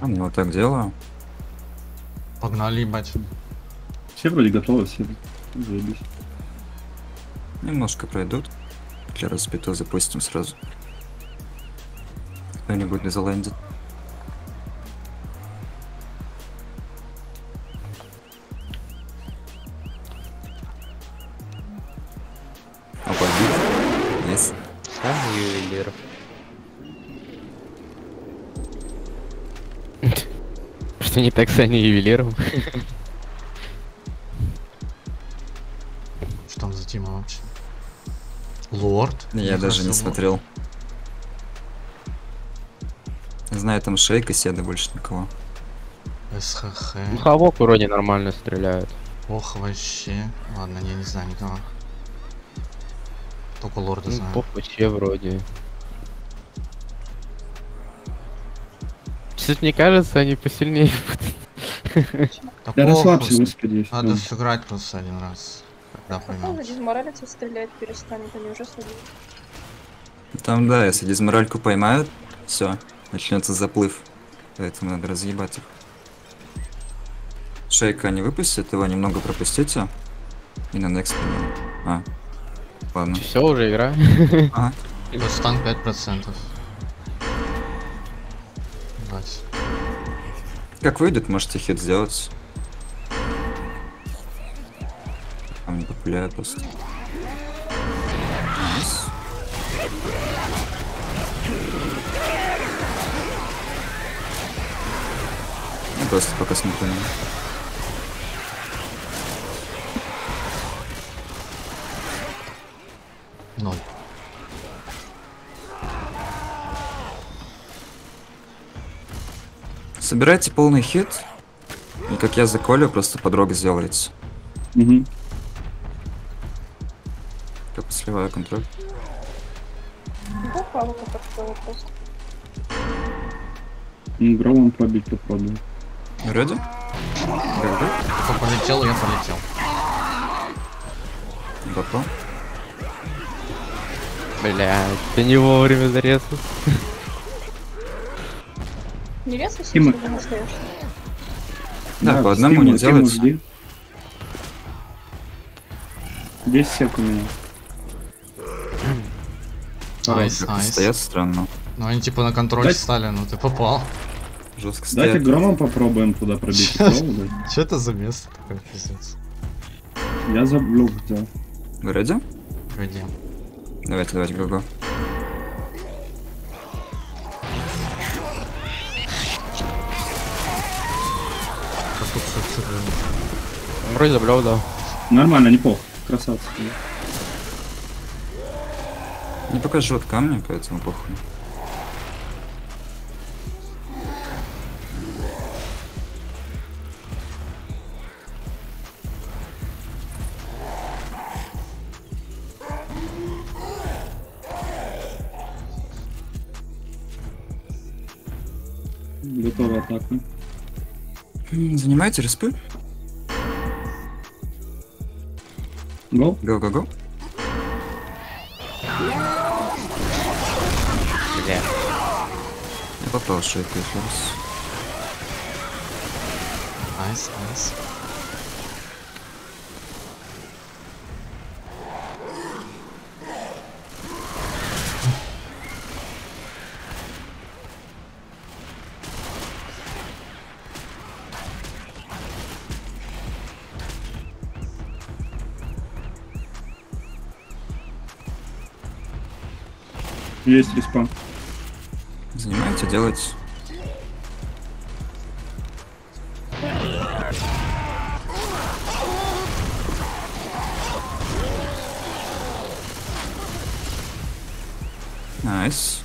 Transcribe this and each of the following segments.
А мне вот так делаю. Погнали, ебать. Все вроде готовы, все. Заебись. Немножко пройдут. Для распиту запустим сразу. Кто-нибудь не залендит. Так с Аней ювелиром? Что там за тима вообще? Лорд? Я Мне даже не кажется, смотрел. Не знаю, там шейк и седа больше никого. лорд. СХХ. Ну, Хавок вроде нормально стреляют. Ох, вообще. Ладно, я не знаю никого. Только лорда Ну, знаю. по ПЧ вроде. Что-то мне кажется, они посильнее будут. Да Да расслабься, господи. Надо сыграть просто один раз. Когда Потом поймем. дезморалиться, стрелять перестанет, они уже слабее. Там, да, если дизморальку поймают, все, начнется заплыв. Поэтому надо разъебать их. Шейка не выпустит, его немного пропустите. И на next. А. Ладно. Все, уже игра. Ага. Плюс stun 5%. Как выйдет, можете хит сделать. Там не популяю просто. Nice. Я просто пока смотрю. Собирайте полный хит. И как я заколю, просто подрог сделайте. Мгм. Я сливаю контроль. Ну, палка подходит просто. Громом пробить попробую. Вроде? Готов? Кто полетел, я полетел. Готов? Блядь, ты не вовремя зарезал. Не резко, Тима. если настоишь. Да, по одному не делать. жди. 10 сек у меня. Nice, стоят странно. Ну они типа на контроль Дать- стали, ну ты попал. Жестко Давайте стоят. громом попробуем туда пробить. Че это за место такое, пиздец? Я за блок взял. Вы ready? Погоди. Давайте, давайте, go-go. Вроде заблёв, да. Нормально, неплохо. Красавцы. Не покажу от камня, поэтому похуй. Готова атака. М, Занимайте респы. Гол? Го-го-го. Бля. Я попал в шейку еще раз. Nice, nice. Есть респа. Занимайте, делайте. Nice.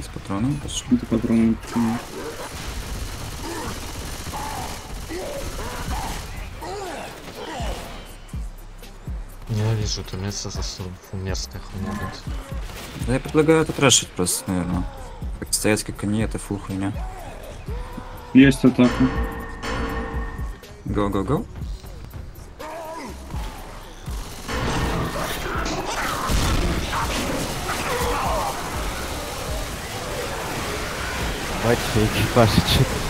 С патроном пошел. Это патрон. Ненавижу вижу, то мясо мерзкое хуйня будет. Да я предлагаю это трэшить просто, наверное. Как стоять, как они, это фул хуйня. Есть атака. Го-го-го. Бать, экипажечек.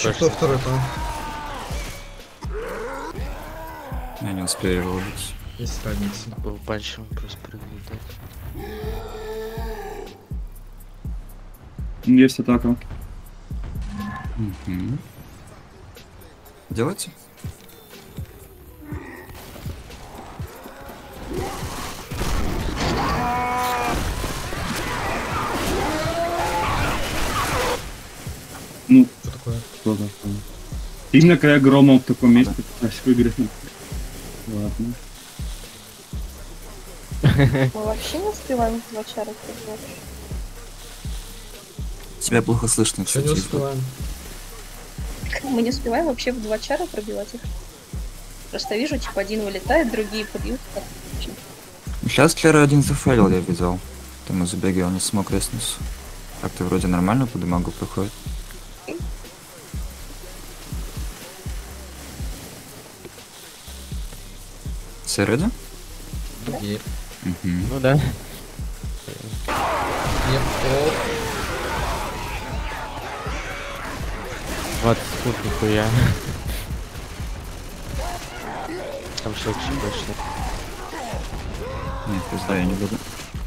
Что больше. второй там? Я не успею его убить. Есть разница. Был большим просто прыгнуть. Есть атака. Мгм. Делайте. Именно когда я громом в таком месте пытаюсь выиграть. Ладно. Мы вообще не успеваем два чара пробивать. Тебя плохо слышно, Что не успеваем? Мы не успеваем вообще в два чара пробивать их. Просто вижу, типа, один вылетает, другие побьют. Сейчас Клера один зафейлил, я видел. Там из забега он не смог резнуться. Так-то вроде нормально по дамагу проходит. Все ready? Е- Мгм. Ну да. е- о, 20 секунд нихуя. Там что вообще больше нет. Нет, пизда, я не буду.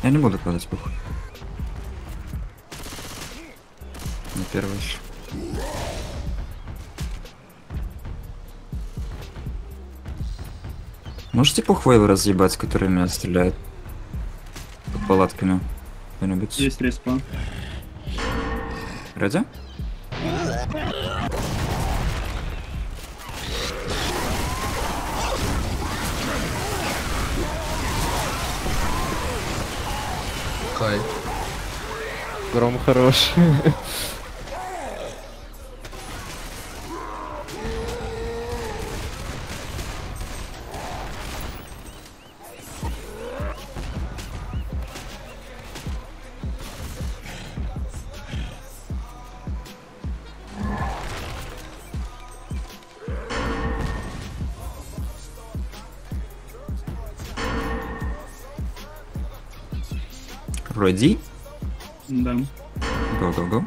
Я не буду падать, похуй. Не первый Можете похвоевы разъебать, которые меня стреляют? Под палатками. Кто-нибудь? Есть респа. Ради? Хай. Гром хорош. Вроде. Да. Го-го-го.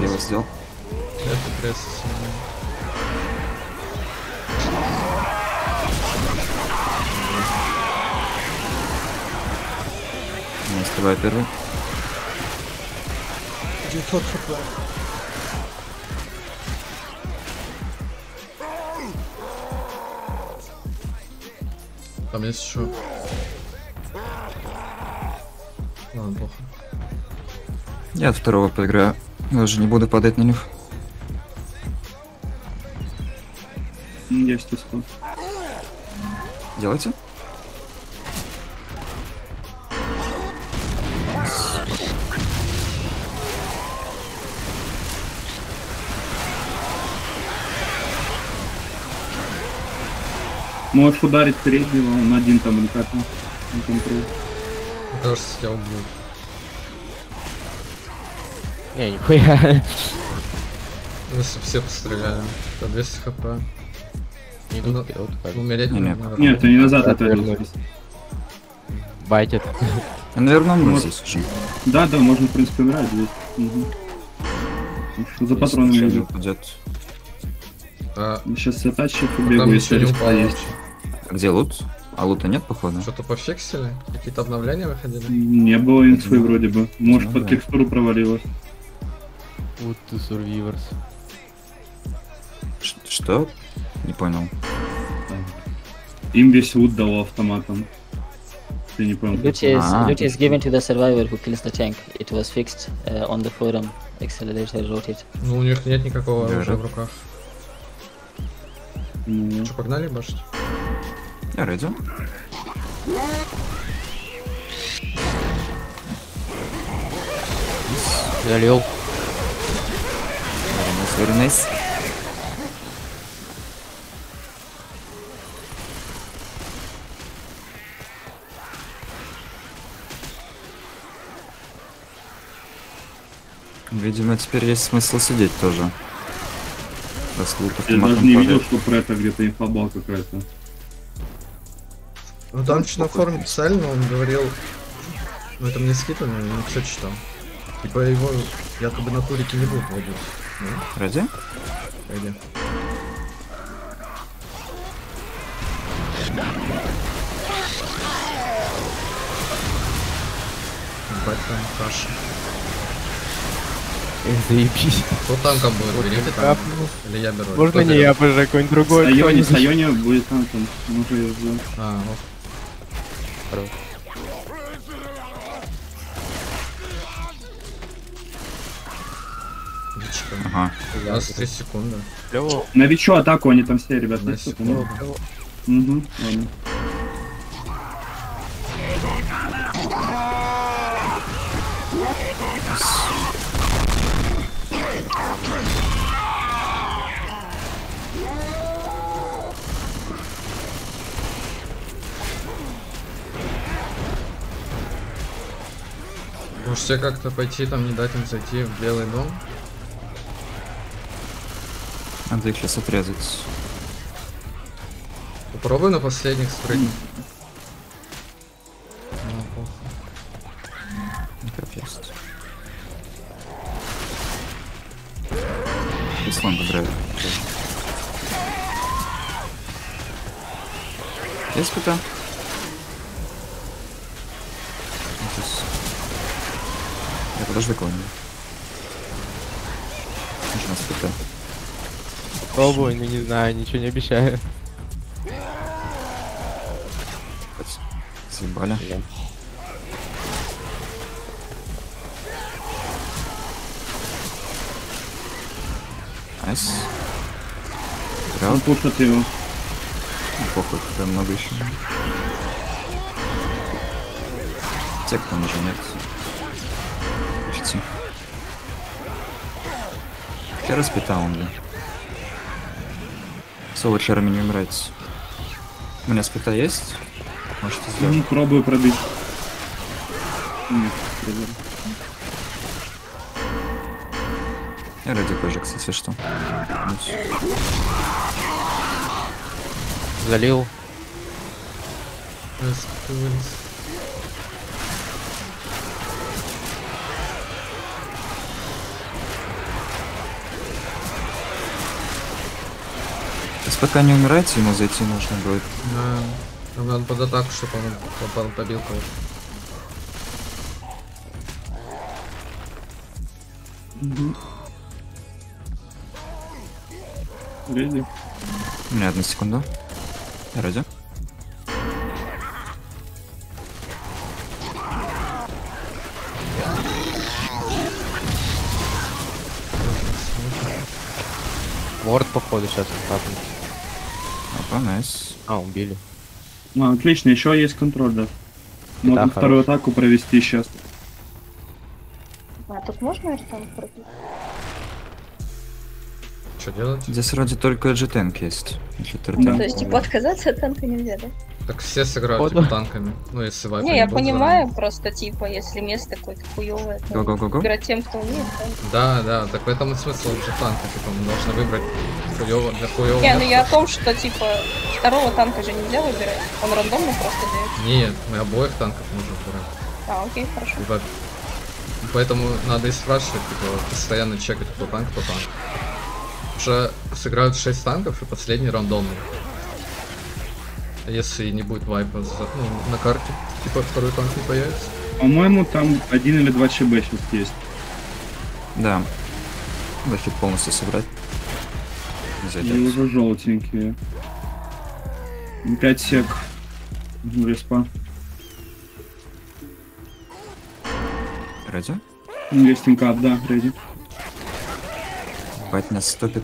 Я его сделал. Это пресс. Не успеваю первый. 900 хп. Там есть еще. Ладно, плохо. Я от второго поиграю. Я уже не буду падать на них. Есть респа. Делайте. Можешь ударить переднего, он один там или как там. на контроль. Мне кажется, я убью. Не, нихуя. Если все постреляли. То 200 хп. Идут Ну, вперед, как. Умереть Не, не не. надо. Нет, они назад Да, отойдут. вернулись. Байтит. Наверное, Вот. здесь уже. Да, да, можно, в принципе, умирать здесь. Мгм. За патронами идет. А, Сейчас я тачу, там побегу, если не респа где лут? А лута нет, походу? Что-то пофиксили? Какие-то обновления выходили? Не было инфы Ну, вроде бы. Может, ну под да. текстуру провалилось. Wood to Survivors. Ш- Что? Не понял. Им весь лут дало автоматом. Ты не понял. Loot is, Ah. loot is given to the survivor who kills the tank. It was fixed uh, on the forum. Accelerator wrote it. Ну, у них нет никакого Да, оружия да. в руках. Ну, Что, погнали башить? Я ready. Залил. Very nice. Видимо, теперь есть смысл сидеть тоже. Я даже не видел, что про это где-то инфа была какая-то. Ну, там что на форуме писали, но он говорил... Ну, это мне скидывали, но я не все читал. Типа его якобы на турике не будут вводить. Ну, Ready? пойди. Ебать там каша. Заебись. Кто танком будет? Бери ты танк. Капнул. Или я беру? Можно Кто не берет? я, боже, какой-нибудь другой. Сайоне, кто-нибудь. Сайоне будет там, там, знаю. А, вот. Дичка. Ага. У нас 3 секунды. Клёво. На Вичо атаку они там все, ребят. На секунду. ладно. Может тебе как-то пойти там, не дать им зайти в Белый дом? Надо их сейчас отрезать. Попробуй на последних спрыгнуть. Не знаю, ничего не обещаю. Съебали. Найс. Он Град. пушит его. Похуй, там много еще. Тек там уже нет. Почти. Хера спитал он, бля. Соло черами не умирать. У меня спита есть? Можете сделать. Ну, пробую пробить. Нет, пробую. Я ради кожи, кстати, что. Залил. Раз, Если пока не умирайте, ему зайти нужно будет. Да. Нам надо под атаку, чтобы он попал, побил кого-то. Реди. У меня одну секунду. Я ради. Ворд, походу, сейчас капнет. Nice. А, убили. А, отлично, еще есть контроль, да. Можно Да, вторую атаку провести сейчас. А тут можно там пробить? Что делать? Здесь вроде только G-Tank есть. Если Да. То есть, типа, отказаться от танка нельзя, да? Так все сыграют Вот. типа танками. Ну, если вайпа Не, я понимаю, просто, типа, если место какое-то хуёвое, то Go-go-go-go. играть тем, кто умеет, да. Да, да, так в этом и смысл же танка, типа, мы должны выбрать хуёво для хуёвого. Не, ну я о том, что, типа, второго танка же нельзя выбирать. Он рандомно просто дает. Нет, мы обоих танков можем выбирать. А, окей, хорошо. Типа, Поэтому надо и спрашивать, типа, постоянно чекать, кто танк, кто танк. Уже сыграют 6 танков, и последний рандомный. Если не будет вайпа за- ну, на карте, типа второй танк не появится. По-моему, там один или два ЧБ сейчас есть. Да. Надо хит полностью собрать. И уже желтенькие. 5 сек. Ну, Респа. Ради? Есть инкап, да, реди. Бать нас стопит.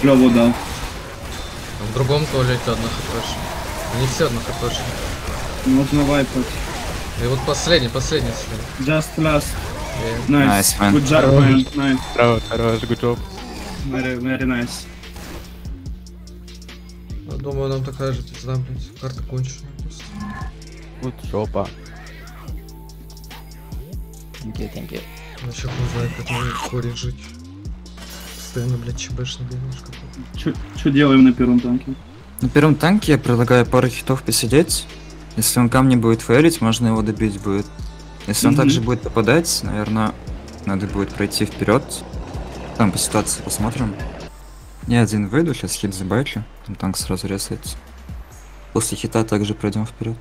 Клево дал. В другом туалете одна хпшка. Не все одна хпшка. Можно вайпать. И вот последний, последний след. Just last. Э, Nice. Nice, man. Good job, man. Nice. Хорош, хорош, good job. Very, very nice. я Думаю, нам такая же пизда, блядь. Карта кончена. просто. Good жопа. Thank you, thank you. Я еще хуй знает, как мне хоре жить. Постоянно, блядь, чебешный бегаешь какой-то. Что делаем на первом танке? На первом танке я предлагаю пару хитов посидеть. Если он камни будет фейлить, можно его добить будет. Если он Мгм. также будет попадать, наверное, надо будет пройти вперед. Там по ситуации посмотрим. Я один выйду, сейчас хит забайчу, там танк сразу резается. После хита также пройдем вперед.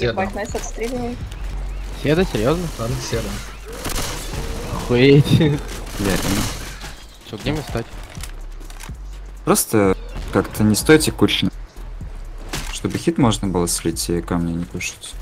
Седа. Ебать, Найс отстреливает. Седа, серьезно? Танк седа. Охуеть. Че, где мне стать? Просто как-то не стойте кучно. Чтобы хит можно было слить и камни не кушать.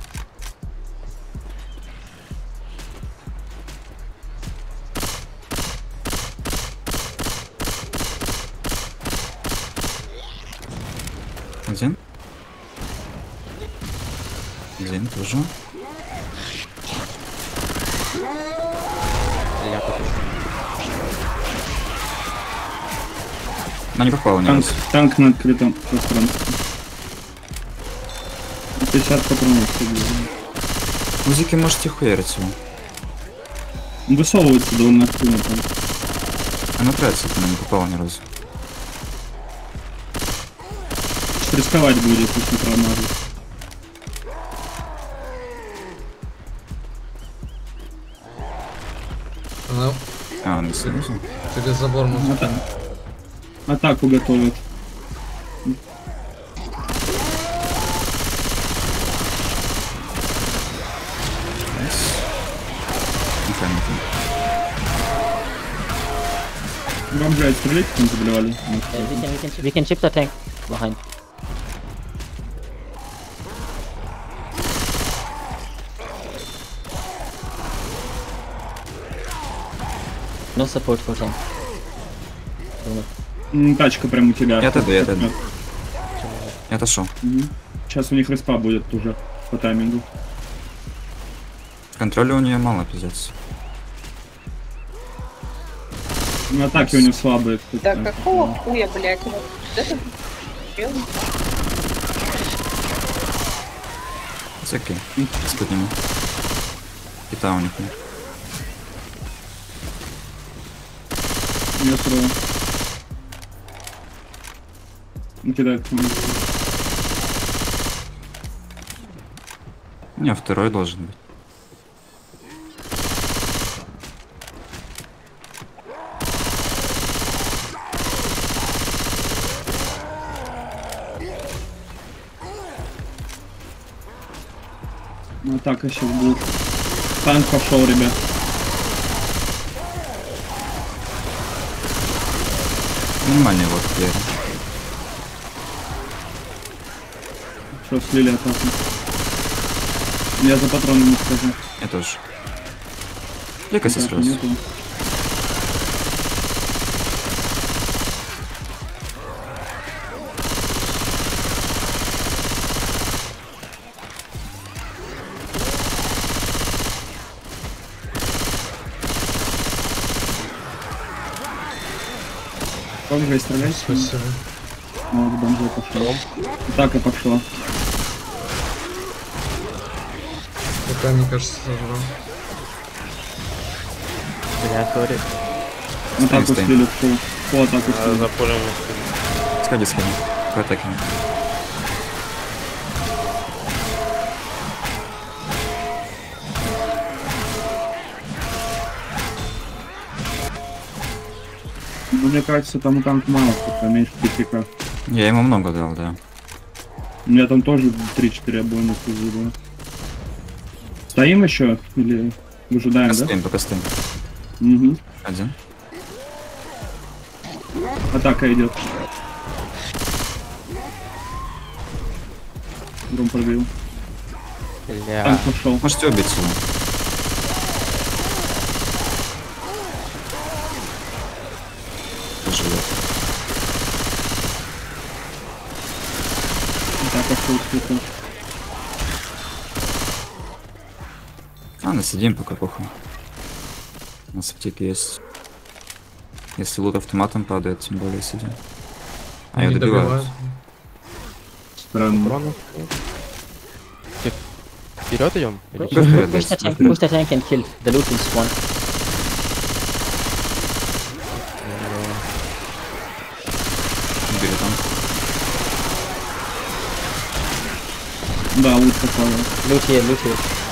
Танк, танк на открытом пространстве. 50 патронов. всего. Музыки можете хуярить его. Высовывается довольно активно там. Она тратится, но не попала ни разу. Рисковать будет, если промажет. Она А, он не через забор можно. Ата- Атаку готовят. Вам, блядь, стрелять там? Uh, can we can chip the tank behind. No support for tank. М, Тачка прям у тебя. Отойду, я отойду. Я отошел. Сейчас у них респа будет уже по таймингу. Контроля у нее мало, пиздец. Ну, атаки у них слабые. кстати. Да какого хуя, блядь? Это... окей. Сейчас подниму. Хита у них нет. Ну, кидает к нам. Не, второй должен быть. Ну, Атака сейчас будет. Танк пошел, ребят. Нормально его хер. Что, слили от нас? Я за патронами скажу. Я тоже. Я коси сразу. Нету. Помогай стрелять. Спасибо. Вот, бомжей пошел. Так и пошло. Пока, мне кажется, сожрал. Бля, сори. Атаку стоим. слили в фул. Фул атаку слили. за полем Сходи, сходи. По атаке. Ну, мне кажется, там танк мало, пока меньше 5 Я ему много дал, да. У меня там тоже 3-4 обойных было. Стоим еще? Или выжидаем, да? Стоим, пока стоим. Угу. Один. Атака идет. Гром пробил. Бля. Танк пошел. Можете убить его. Пожалуй. Атака пошел цветок. А, ну сидим пока похуй. У нас аптеки есть. Если лут автоматом падает, тем более сидим. А я Они добиваю. Странно. Вперед идем? Guys, go tank, and kill. The loot will spawn. Да, лут попал. Loot here, here.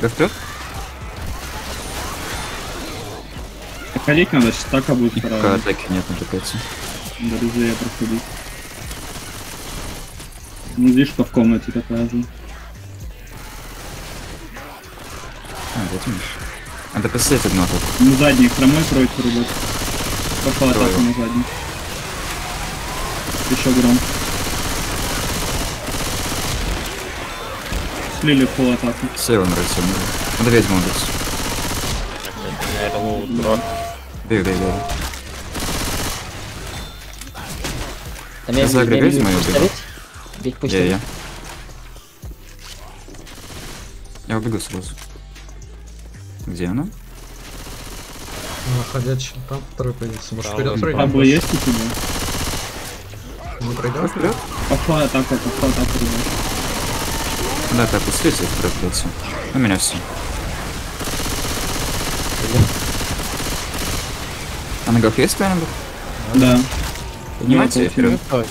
Go вперед? Ходить надо, стака будет И пока вторая. атаки нет, напрягается. До РЗ проходить. Ну, зишка в комнате такая же. А, вот видишь. Надо посмотреть одну атаку. Ну, задний хромой тройку рубать. Пошла атака на задний. Еще гром. Слили фул атаку. Его нравится. Надо ведьму убить. Бей, бей, бей. We moją push the biegą. bit. Big push Я, я. Я убегу сразу. Где она? Ну, ходячий. Там второй позиции. Может, Там вперед прыгнем? Або есть у тебя? Не пройдем? вперед? Пошла атака, пошла атака рубать. Да, так, вперед, придется. У меня все. А на гах есть кто-нибудь? Да. Поднимайте Ну, вперед. Стой.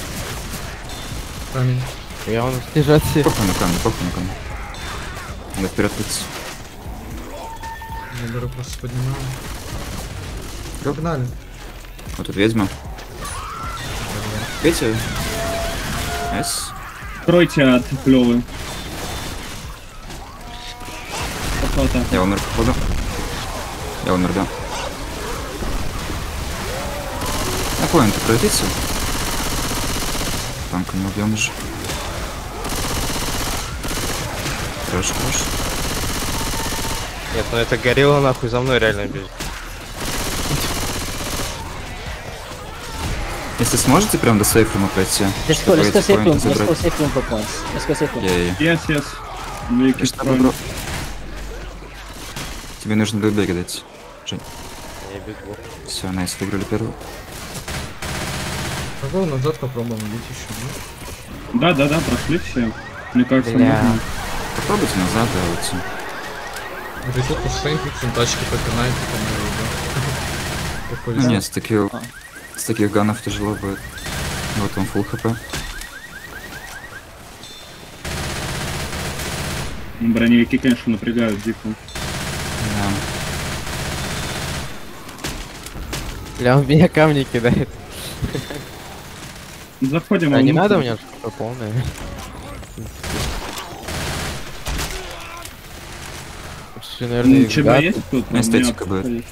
Камень. Я он лежать все. Похуй на камень, похуй на камень. Надо вперед идти. Я беру просто поднимаю. Погнали. Вот тут ведьма. Петя. С. Тройте от клёвы. Атака. Я умер, походу. Я умер, да. На поинту пройдите. Танка не убьем уже. Хорош, хорош. Нет, ну это горилла нахуй за мной реально бежит. Если сможете прям до сейфрума пройти, Let's go, let's go safe room. Let's go safe room for points. Let's go safe room. Я, я, Yes, yes. Великий я. Тебе нужно до бега дать. Жень. Я бегу. Все, найс, выиграли первый. Пошел назад попробуем убить еще. ну. Да, да, да, прошли все. Мне кажется, Бля. можно. Попробуйте назад, да, уйти. Говорит, тут постоим, тут тачки попинает, по-моему, да. Какой Ну нет, с таких, А. с таких ганов тяжело будет. Вот он full хп. Броневики, конечно, напрягают дико. Да. Бля, он в меня камни кидает. Заходим, А не надо, у меня шкафа полная. Слушай, наверное, Ну, ЧБ есть тут? Ну, эстетика будет.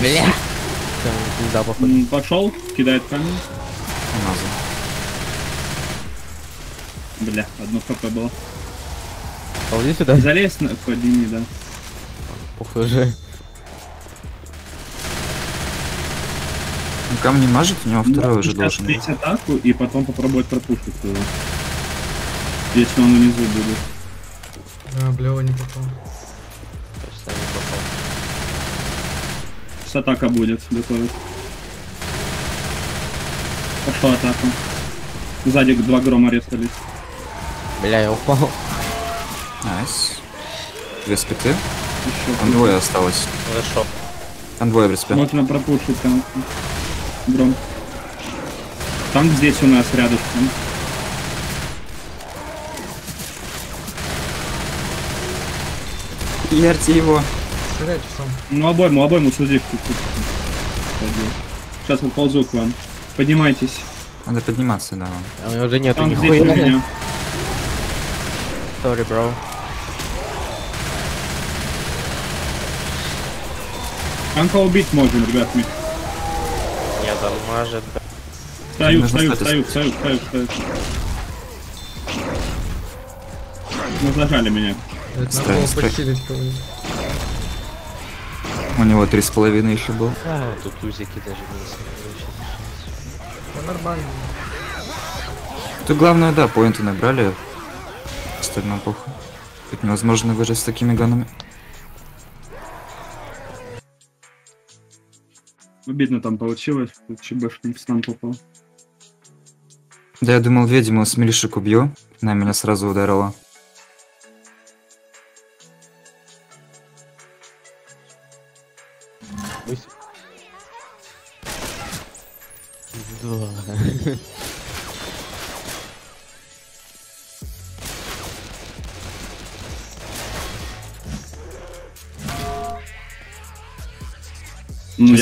Бля! Пизда, походу. Пошел, кидает камень. Бля, одно хп было. Ползи сюда. Залез на подними, да. Похуй Ну, камни мажет, у него второй уже Сейчас должен быть. атаку и потом попробовать пропушить его. Если он внизу будет. А, блево не попал. Просто не попал. С атака будет готовить. Пошла атака. Сзади два грома резались. Бля, я упал. Найс. Две спиты. Еще. Там двое осталось. Хорошо. Там двое в респе. Можно пропушить там. Гром. Там здесь у нас рядышком. Ярьте его. Стреляйте сам. Ну обойму, обойму, смотри. Сейчас вот ползу к вам. Поднимайтесь. Надо подниматься, да. А у него уже нету Там здесь у меня. Sorry, bro. Танка убить можем, ребят. мы. Дамажит. Встаю, встаю, встаю, встаю, встаю, встаю. Ну, зажали меня. Надо было строй. похилить кого-нибудь. У него три с половиной еще был. А, тут узики даже не. Да нормально. Тут главное, да, поинты набрали. Остальное похуй. Тут невозможно выжить с такими ганами. Обидно там получилось. Тут ЧБшный в стан попал. Да, я думал, ведьму с милишек убью. Она меня сразу ударила.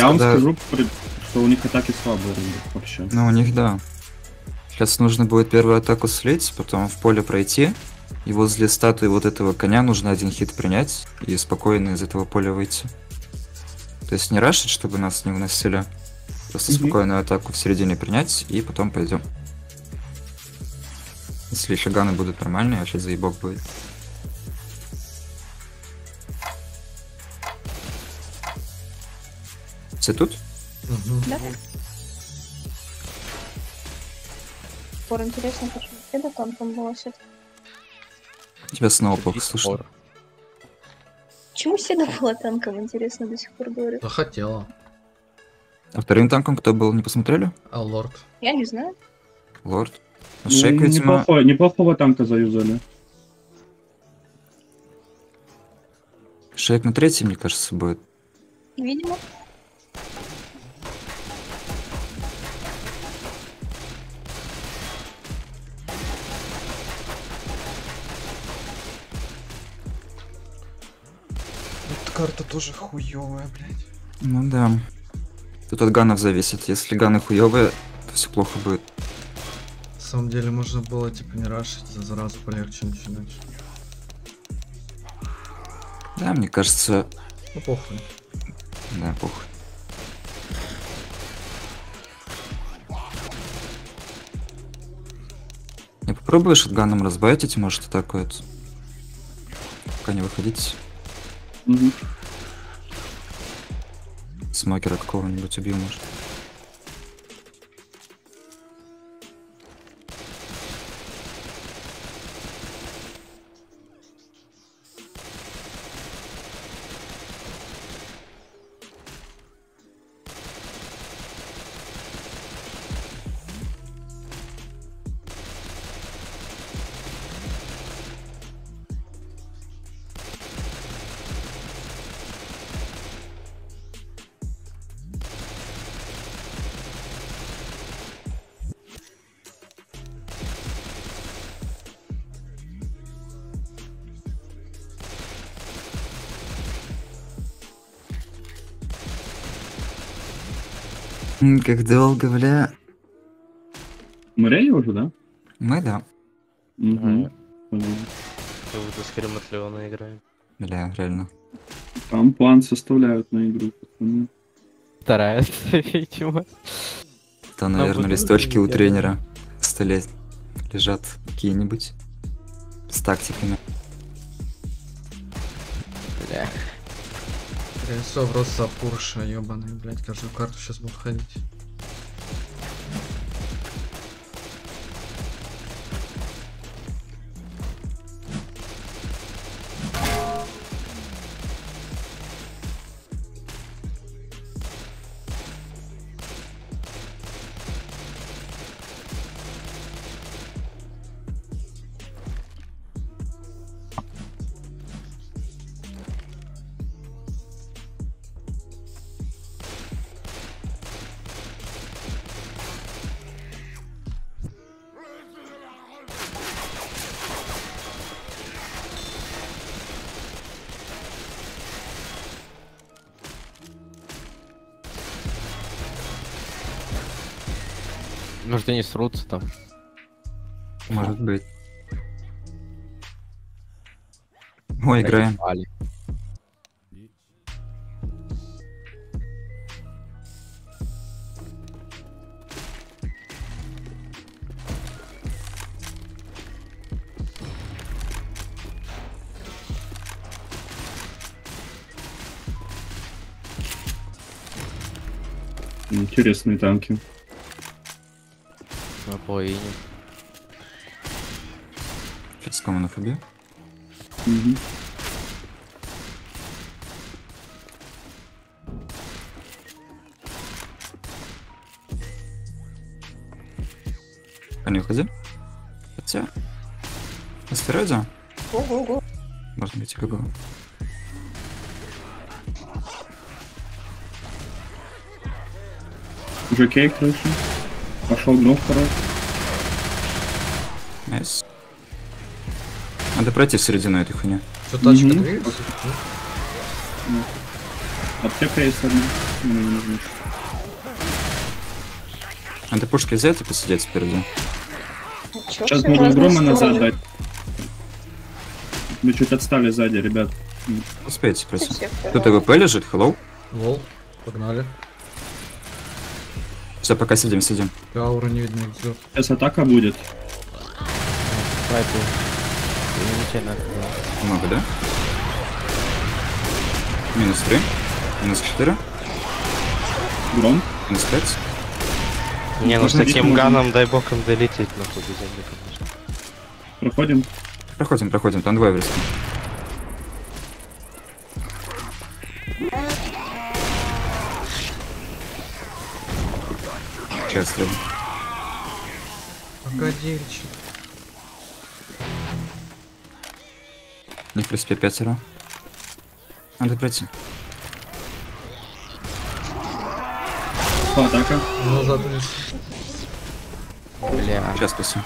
Я вам когда- скажу, при- что у них атаки слабые вообще. Ну, у них да. Сейчас нужно будет первую атаку слить, потом в поле пройти. И возле статуи вот этого коня нужно один хит принять и спокойно из этого поля выйти. То есть не рашить, чтобы нас не выносили. Просто спокойную атаку в середине принять и потом пойдем. Если еще ганы будут нормальные, вообще заебок будет. Все тут? Мгм. Да? Пор интересно, почему это танком выносит. Тебя снова плохо слышно. Ор. Почему Седа была танком, интересно, до сих пор говорю. Захотела. А вторым танком кто был, не посмотрели? А лорд? Я не знаю. Лорд. Ну, Шейк, видимо, неплохой- неплохого танка заюзали. Шейк на третий, мне кажется, будет. Видимо. Карта тоже хуевая, блядь. Ну да. Тут от ганов зависит. Если ганы хуевые, то все плохо будет. На самом деле можно было типа не рашить, за сразу полегче начинать. Да, мне кажется, Ну похуй. да, похуй. Не попробуешь от ганом разбайтить, может, атакует. Пока не выходить. Мгм. Смокера какого-нибудь убил, может. Как долго, бля. Мы рейли уже, да? Мы, да. Понял. Как будто с Крем от Леона играем. Бля, реально. Там план составляют на игру. Старается, видимо. Там, наверное, листочки у тренера в столе лежат какие-нибудь с тактиками. Колесо просто Пурша, ебаный, блядь, каждую карту сейчас буду ходить. Может, они срутся там. Может быть. Ой, играем. Интересные танки. На половине. Сейчас с коммунов убью. Мгм. А не уходи. Хотя... Астероида? Ого-го. Можно быть ГГ. Уже кейк крыша. Пошел гном второй. Надо пройти в середину этой хуйни. Что, тачка Мгм. двигается? Ну, Аптека есть одна. Мне не нужно. Надо пушки взять и посидеть спереди. Чё, Сейчас можно грома назад дать. Мы чуть отстали сзади, ребят. Успейте Ты просто. Тут. АВП лежит, hello. Lol, погнали. Все, пока сидим, сидим. Аура не видно. Сейчас атака будет. Снайпер. Нечаянно открыл. Много, да? Минус 3. Минус 4. Гром. Минус 5. Не, ну с таким ганом дай бог им долететь, нахуй, без земли, конечно. Проходим. Проходим, проходим, там двое в риске. Сейчас. Погодильчик. Принципе пятеро. Надо пройти. По атака. Назад. Бля. Сейчас спасу.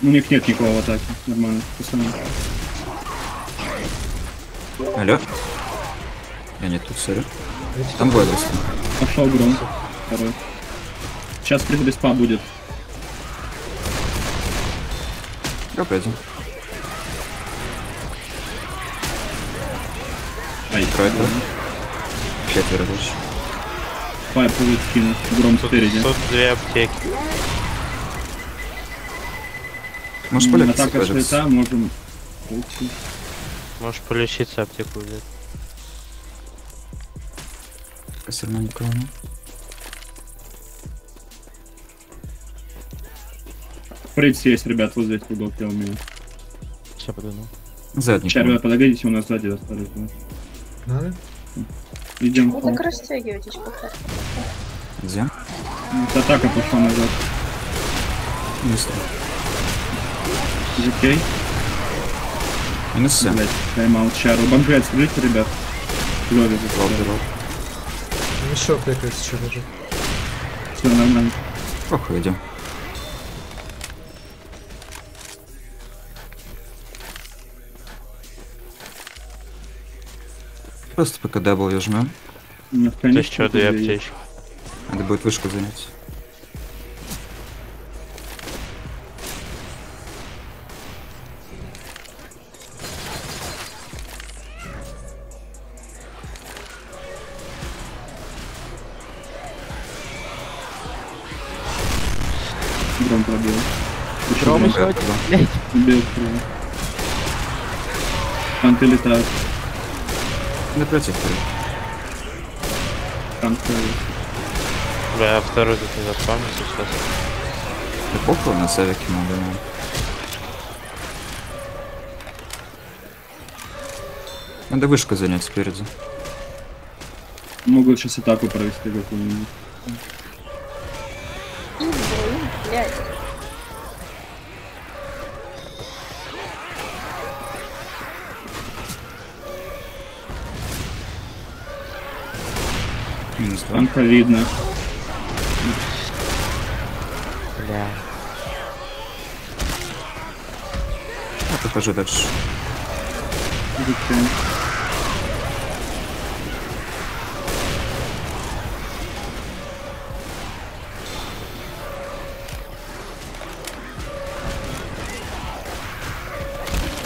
У них нет никого в атаке. Нормально. Пацаны. Алло? Я не тут, сори. Там в риске. Пошел гром. Второй. Сейчас приспа будет. Давай пройдем. Трое, да? Четверо больше. Пайп будет скинуть. Гром Тут, спереди. тут две аптеки. Можешь полегче Атака света, можем... уйти. Можешь полечиться, аптеку взять. Пока все равно никого нет. Фрейдс есть, ребят, вот здесь в уголке у меня. Сейчас подойду. Задний. Сейчас, ребят, подойдите, у нас сзади остались. Погнали. Идем. Вы так растягиваетесь пока. Где? Вот Атака пошла назад. 3. Окей. Минус 7. Блять, тайм-аут чару. Бомжи отскрыты, ребят. Лёви Еще пекается, что лежит. Все нормально. Похуй, идем. Просто пока W жмем. У меня в То конечном есть что, две итоге есть. аптечки. Надо будет вышку занять. Гром пробил. Еще гром еще. Убил второго. Танки летают. Напротив, второй. Бля, второй тут не заспамился сейчас. Да похуй, на савике надо. ну. Надо вышку занять спереди. Могут сейчас атаку провести какую-нибудь. Там-то видно. Бля. Я прохожу дальше. Зачем?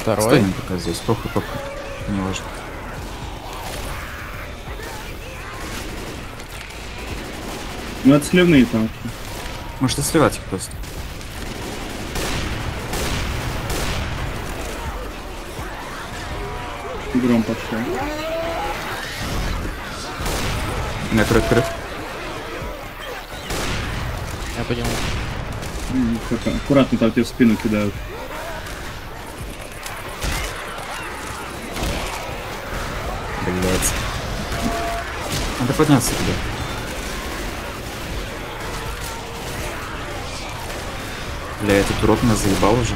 Второй. Станем пока здесь. Похуй, похуй. Не важно. Ну это сливные танки. Может и сливать их просто. Гром пошел. На крыт. Я понял. Аккуратно там тебе в спину кидают. Блять. Надо подняться, ребят. Бля, этот урод меня заебал уже.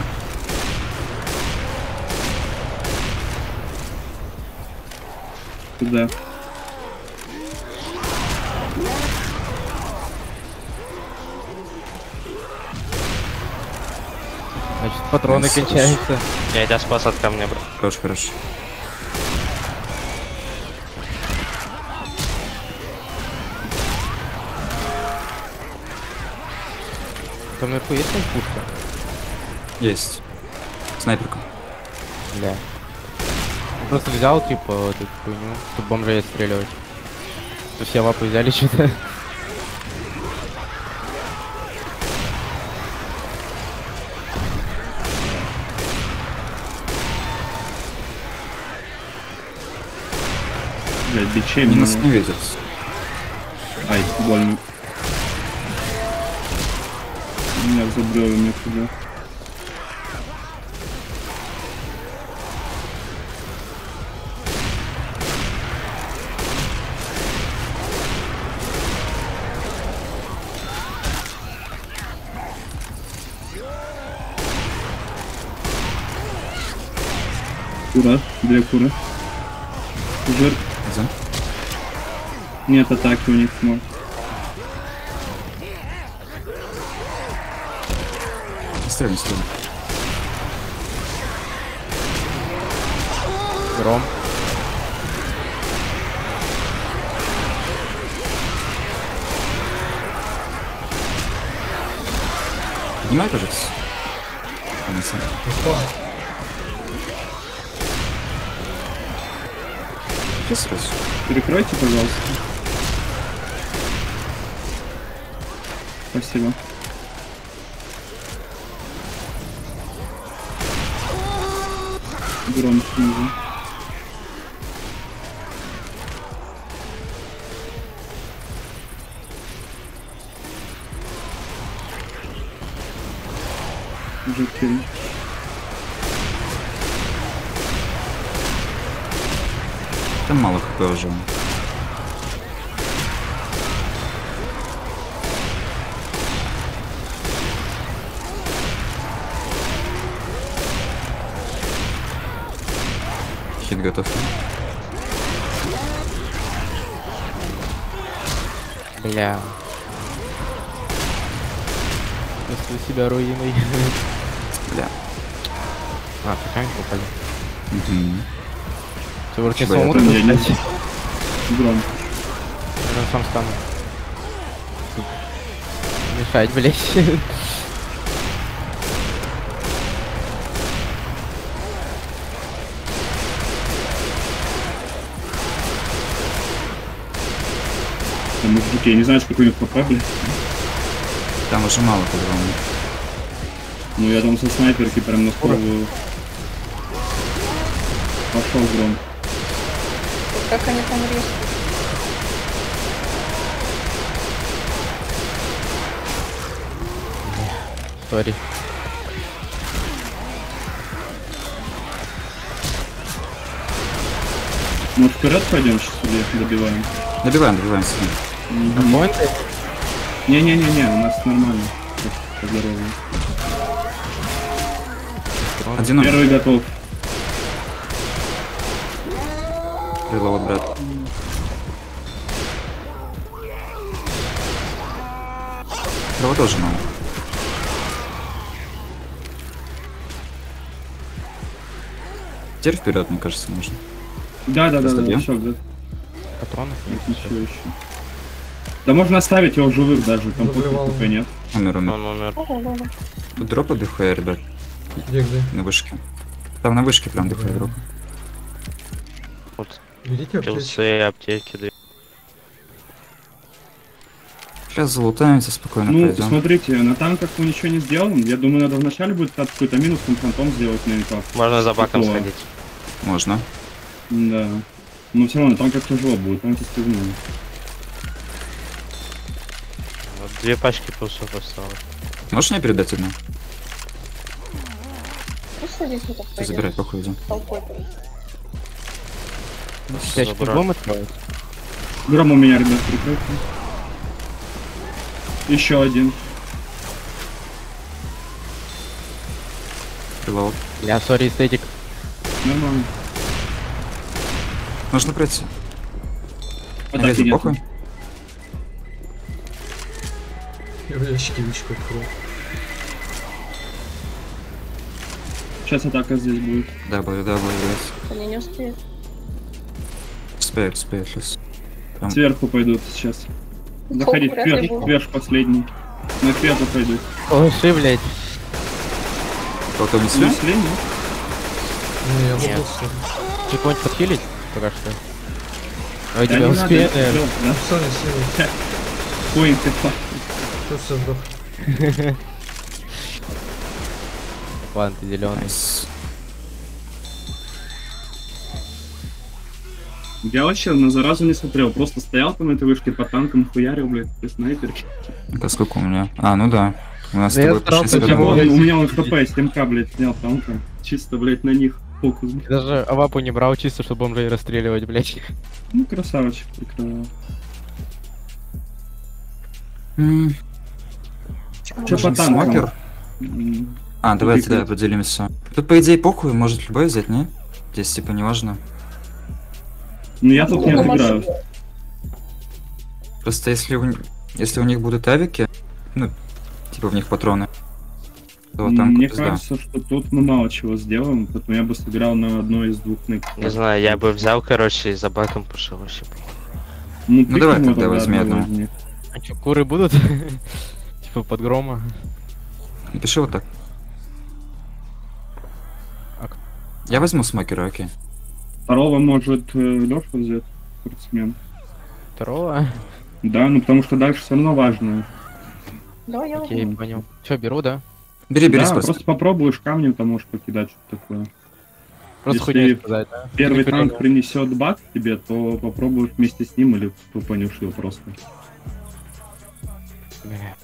Туда. Значит, патроны кончаются. Я тебя спас от камня, бро. Хорош, хорош. Там наверху есть там пушка? Есть. Снайперка. Бля. Просто взял, типа, эту хуйню, чтобы бомжей отстреливать. То все лапы взяли что-то. Блять, бичей нас не видят. Ай, больно. Мне туда. Кура, две куры. Жир. Один. Нет атаки у них, может. Стреляй. Гром. Поднимай, кажется. Иди сразу. Перекройте, пожалуйста. Спасибо. Дрон снизу. Уже килл. Там мало хп уже. Хит готов. Бля. Чувствую себя руиной. Бля. А, прикольно попали. Мгм. Ты вроде самому кстати. Дрон. Я сам стану. Мешать, блять. Там мужики, я не знаю, сколько у них блядь. Там уже мало по-другому. Ну я там со снайперки прям на вторую. Пошел. Вот как они там резко. Сори. Может вперед пойдем сейчас или добиваем? Добиваем, добиваем с Поинты? Не-не-не-не, у нас нормально. Просто по здоровью. Один. Первый готов. Релоуд, брат. Его тоже мало. Теперь вперед, мне кажется, нужно. Да, да, да, да, все, да. Патронов нет. ничего еще. Да можно оставить его в живых даже, там. ПП нет. Умер, умер. Он умер. Тут дропа дохуя, ребят, Где, где? на вышке. Там на вышке прям дыхает игрок. Вот Видите аптечки? пилсы, аптеки дают. Сейчас залутаемся, спокойно Ну, пройдем. смотрите, на танках мы ничего не сделаем. Я думаю, надо вначале будет какой-то минус конфронтом сделать на инках. Можно за баком Такого. сходить. Можно. Да. Но все равно там как тяжело будет, танки стегнули. Две пачки пилсов осталось. Можешь мне передать одну? Пойдем. Забирай, похуй идем. Будем открывать? Гром у меня, ребят, прикройте. Еще один. Релоуд. Я, сори, эстетик. Нормально. Можно пройти. Резу, нет. похуй. Я в ящике личку открыл. Сейчас атака здесь будет. Да, да, блядь. Они не успеют. Успеет, успеет сейчас. Там. Сверху пойдут сейчас. Ли вверх, вверх последний. На сверху пойдут. Ой, ши, блядь. Унесли? Несли, нет? Не, я Нет. могу все. Чего-нибудь подхилить пока что? Ой, Да тебя не успеет, наверное. да. Соня, сила. Поинты, Тут все сдох. Ладно, ты зеленый. Я вообще на заразу не смотрел, просто стоял там на этой вышке по танкам, хуярил, блядь, эти снайперки. Да сколько у меня? А, ну да. У нас с Да я тобой по старался 6 Хотя Потому бы годов. он- у меня он ФП с ТМК, блядь, снял танка. Чисто, блядь, на них фокус. блядь. Даже авапу не брал чисто, чтобы бомжей расстреливать, блядь. Ну, красавчик прикрывал. Чё по танкам? А, давайте, Тупик. да, определимся. Тут, по идее, похуй, может любой взять, не? Здесь, типа, неважно. Ну, я тут не отыграю. Просто если у, если у них будут авики, ну, типа в них патроны, то там Мне пизда. кажется, что тут мы мало чего сделаем, поэтому я бы сыграл на одной из двух ник. Не знаю, я бы взял, короче, и за баком пошел вообще. Ну, Ну, давай тогда возьми одну. А чё, куры будут? Типа под грома. Напиши вот так. А Я возьму смокера, окей. Второго может э, Лёша взять, спортсмен. Второго? Да, ну потому что дальше все равно важно. Давай я Окей, понял. Чё, беру, да? Бери, бери да, спортсмен. просто попробуешь камнем, там можешь покидать что-то такое. Просто Если сказать, да? Первый Прикольно. танк принесет бак тебе, то попробуешь вместе с ним или тупанешь его просто. Бля.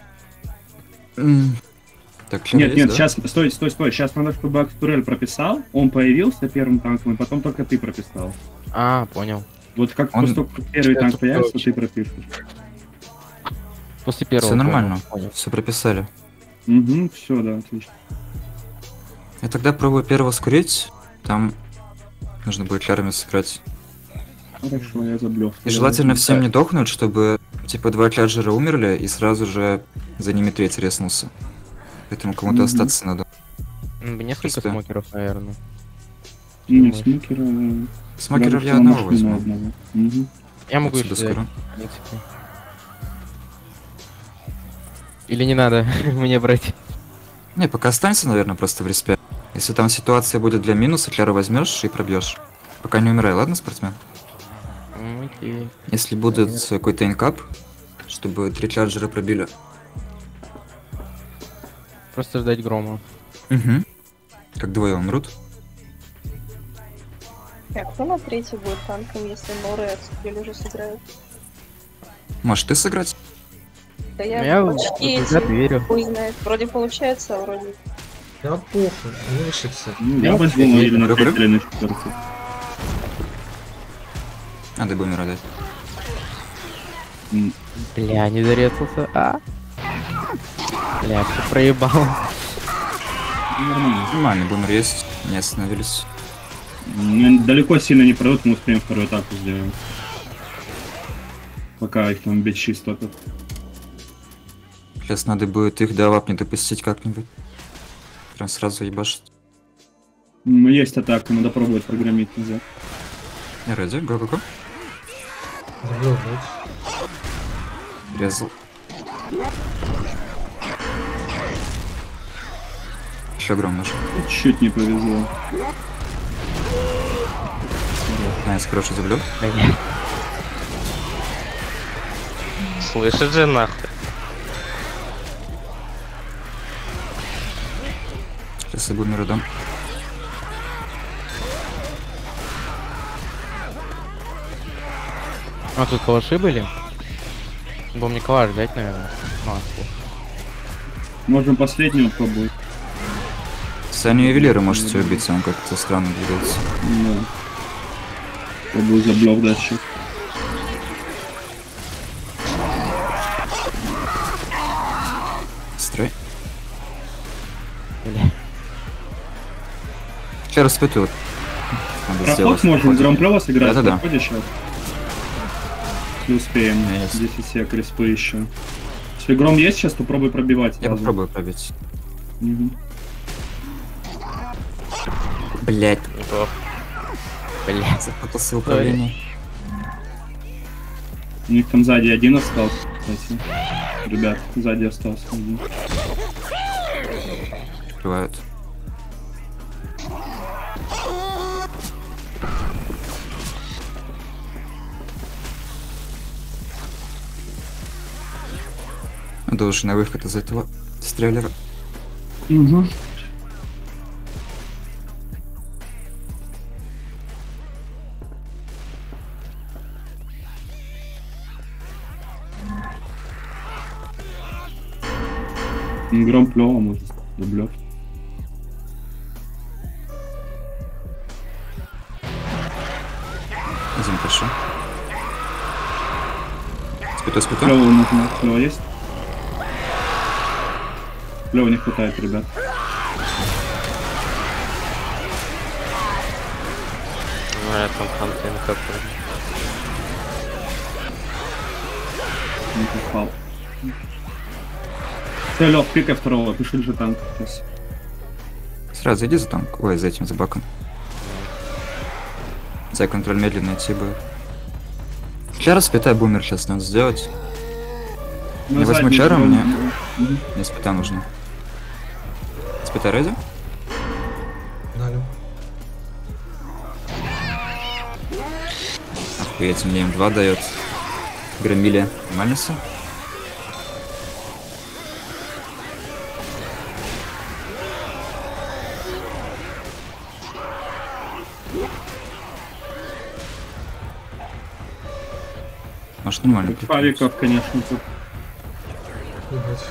Так, нет, есть, нет, да? сейчас, стой, стой, стой. Сейчас надо, чтобы Акстурель прописал, он появился первым танком, и потом только ты прописал. А, понял. Вот как Он- после как первый танк появится, ты пропишешь. После первого. Все нормально. понял. Все прописали. Угу, все, да, отлично. Я тогда пробую первого скурить. Там нужно будет лярами сыграть. Хорошо, я заблёв. И желательно всем не дохнуть, чтобы типа два чарджера умерли и сразу же за ними третий резнулся. Поэтому кому-то Мгм. остаться надо. М, Несколько Чисто. смокеров, наверное. Нет, смокера... э, Смокеров я одного возьму. одного. Мгм. Я могу взять, скоро. Или не надо мне брать? Не, пока останься, наверное, просто в респе. Если там ситуация будет для минуса, Кляру возьмешь и пробьешь. Пока не умирай, ладно, спортсмен? Окей. Если будет какой-то инкап, чтобы три чарджера пробили. Просто ждать грома. Угу. Как двое умрут. А кто на третий будет танком, если Норы отступили уже сыграют? Можешь ты сыграть? Да я, я почти верю. Хуй знает. Вроде получается, а вроде... Да похуй, вышибся. Я возьму или на 3 или на 4. Надо бумер отдать. Бля, не зарезался, а? Бля, все проебал. Нормально, нормально, бумер есть, не остановились. Ну, далеко сильно не пройдут, мы успеем вторую атаку сделаем. Пока их там бить чисто тут. Сейчас надо будет их до вап не допустить как-нибудь. Прям сразу ебашить. Ну, есть атака, надо пробовать программить нельзя. Ради, го-го-го. Забыл, блядь. Резал. Еще гром. Чуть не повезло. Найс, хороший заблюд. Слышит же нахуй. Сейчас я бумеру дам. А тут калаши были? Был мне калаш взять, наверное. А, фу. Можем последнего пробовать. Саню ювелира можете убить, он как-то странно двигается. Да. Пробую заблок дальше. Строй. Бля. Сейчас распытывают. Проход сделать. можем Хоть- громплева сыграть. Да-да-да. Если успеем. Есть. 10 сек респы еще. Если гром есть сейчас, то пробуй пробивать. Я сразу. попробую пробить. Мгм. Блять, Неплохо. Бля. запутался в управлении. У них там сзади один остался, кстати. Ребят, сзади остался один. Открывают. Уже на выход из этого стреллера. Угу. Гром плева может дублер. Один пошел. Спитай, спитай. Плева нужно. Плева есть? Плева не хватает, ребят. Ну, я там ханты на хп. Не попал. Все, Лёв, пикай второго, пиши же танк сейчас. Сразу иди за танк. Ой, за этим, за баком. За контроль медленно идти будет. Сейчас спитай бумер сейчас надо сделать. На Я возьму гром. мне-. Мне спита нужно. Спитай ради? Дали. Охуеть, мне М2 дает. Громили. Нормально все? Может нормально. Как Фавиков, конечно, тут. Ебать.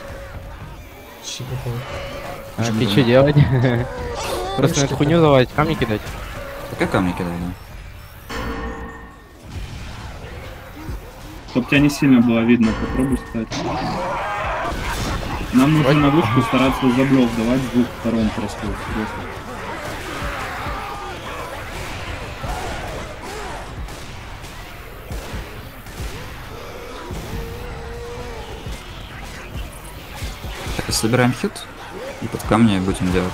А ты что делать? Просто на эту хуйню залазить, камни кидать. Пока камни кидаю, да. Чтоб тебя не сильно было видно, попробуй стать. Нам нужно на вышку стараться заблок давать с двух сторон просто. собираем хит. И под камни будем делать.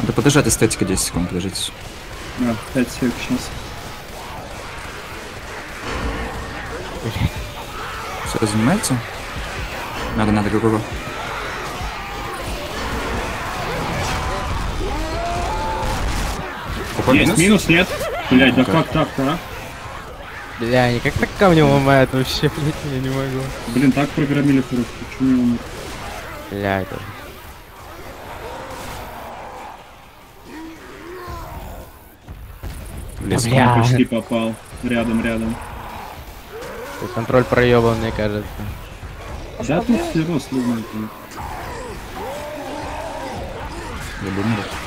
Надо подождать эстетика 10 секунд, подождите. Да, 5 сек сейчас. Все, занимается? Надо, надо, го, Какой Есть минус, нет? Блять, да как так-то, а? Бля, они как так камни ломают вообще, блядь, я не могу. Блин, так программили хорошо, почему не умер? Бля, это... Лес. Бля. Почти попал. Рядом, рядом. это контроль проебан, мне кажется. Да тут все равно сложно. это. Я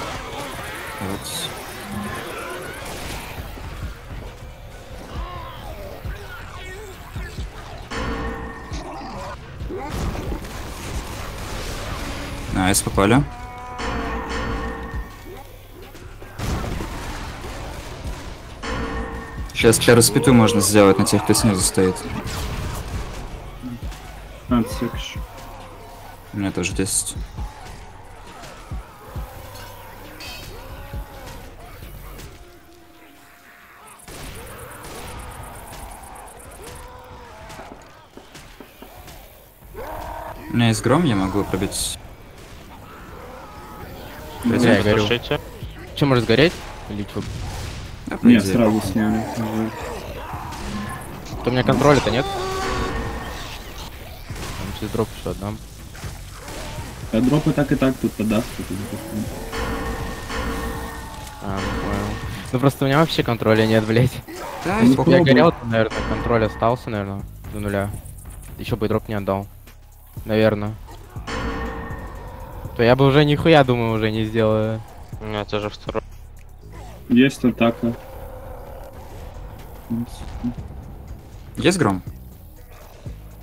Nice, попали. Сейчас через пету можно сделать на тех, кто снизу стоит. У меня тоже 10. У меня есть гром, я могу пробить Бля, я горю. Че, может сгореть? Или что? Нет, сразу сняли. То у меня контроля-то нет? Там сейчас дроп еще отдам. А дропы так и так тут подаст. тут и тут. А, ну понял. Ну просто у меня вообще контроля нет, блять. Да, Ну. Я горел, наверное, контроль остался, наверное, до нуля. Еще бы дроп не отдал. Наверное. То я бы уже нихуя, думаю, уже не сделаю. Нет, это же второй. Есть атака. Есть гром?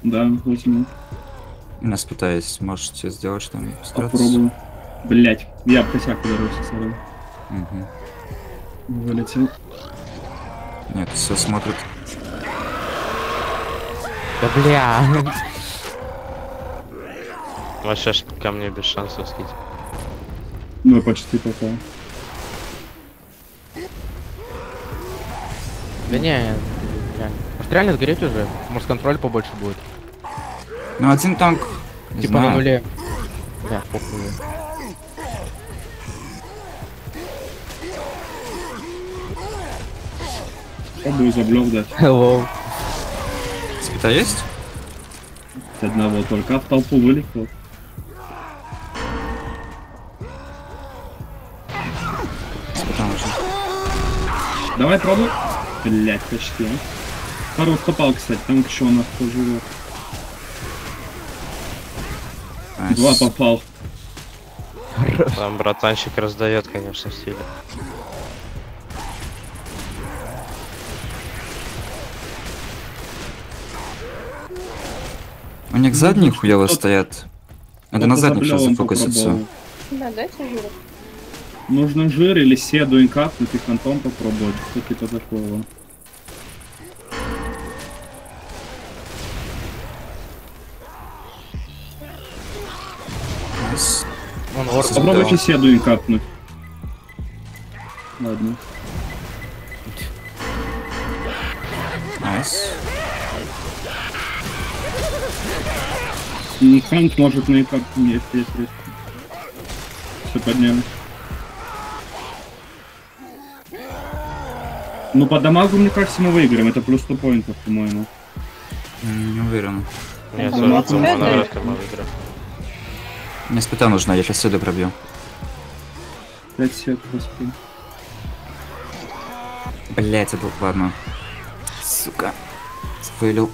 Да, возьму. У нас пытаюсь, можете сделать что-нибудь. Попробую. Блять, я косяк ударился сразу. Мгм. Вылетел. Нет, все смотрит. Да бля. Вообще ж ко мне без шансов скить. Ну, почти попал. Да не, реально. Может реально сгореть уже? Может контроль побольше будет? Ну, один танк. не Типа на знаю. нуле. Бля, похуй. Пробую заблок дать. Hello. Спита есть? С одного только в толпу вылетел. Давай пробуй. Блять, почти. а. Хорош попал, кстати, там еще у нас поживет. Nice. Два попал. Там братанчик раздает, конечно, в стиле. У них задние хуево Кто-то- стоят. Надо Кто-то на задних сейчас зафокуситься. Да, дайте жирок. Нужно жир или седу инкапнуть и фантом попробовать. Что типа такого. Да. Попробуйте седу инкапнуть. Ладно. Найс. М, Хант может на инкап... Есть. Все подняли. Ну, по дамагу, мне кажется, мы выиграем. Это плюс 100 поинтов, по-моему. Не уверен. За это- монографию мы выиграем. Мне спита нужна, я сейчас сюда пробью. 5 сет поспи. Блять, это ладно. Сука. Сфейлил.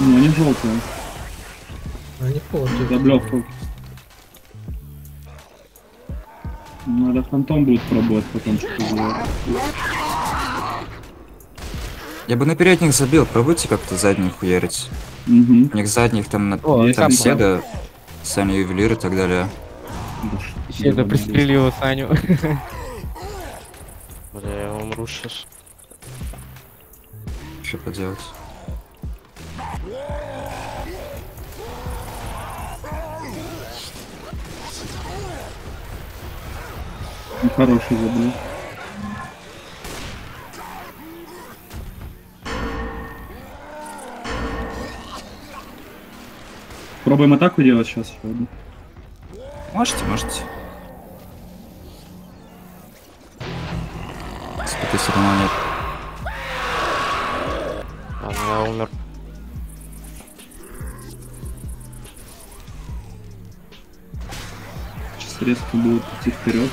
Ну, они желтые. Они плохие. Заблевку. Надо фантом будет пробовать потом что сделать. Я бы на передних забил, пробуйте как-то задних хуярить. Угу. У них задних там, на... О, там седа, Саня ювелир и так далее. Это пристрелил Саню. Бля, я умру сейчас. Что поделать? Хороший заблок. Пробуем атаку делать сейчас. Можете, можете. Спиты все равно нет. Ладно, я умер. Сейчас резко будут идти вперед.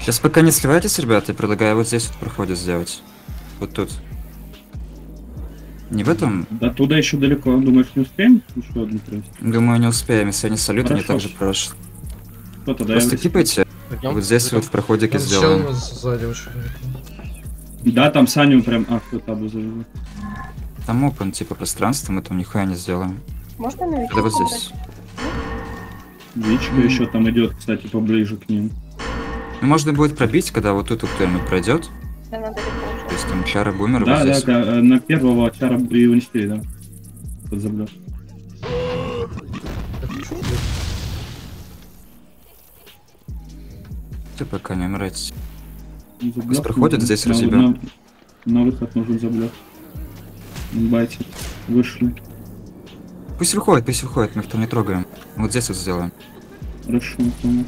Сейчас пока не сливайтесь, ребята, я предлагаю вот здесь вот проходит сделать. Вот тут. Не в этом? До туда еще далеко. Думаешь, не успеем? Еще одну провести. Думаю, не успеем, если они салют, они Хорошо. также прошло. Кто тогда? Просто я- типайте, Идём? вот здесь вот в проходике Там сделаем. сзади очень. Да, там Саню прям... А, кто табу завел. Там open, типа пространство, мы там нихуя не сделаем. Можно на Да вот здесь. Вичка еще там идет, кстати, поближе к ним. Ну, можно будет пробить, когда вот тут кто-нибудь пройдет. Да, надо. Есть там чары бумер Да, да, да, э, на первого чара и уничтожили, да. Под заблок. Ты пока не умирайте. Заблок проходит, нужен. здесь На- разъебем. На, на выход нужен заблок. Байтит. Вышли. Пусть выходит, пусть выходит, мы их там не трогаем. Вот здесь вот сделаем. Хорошо, понял.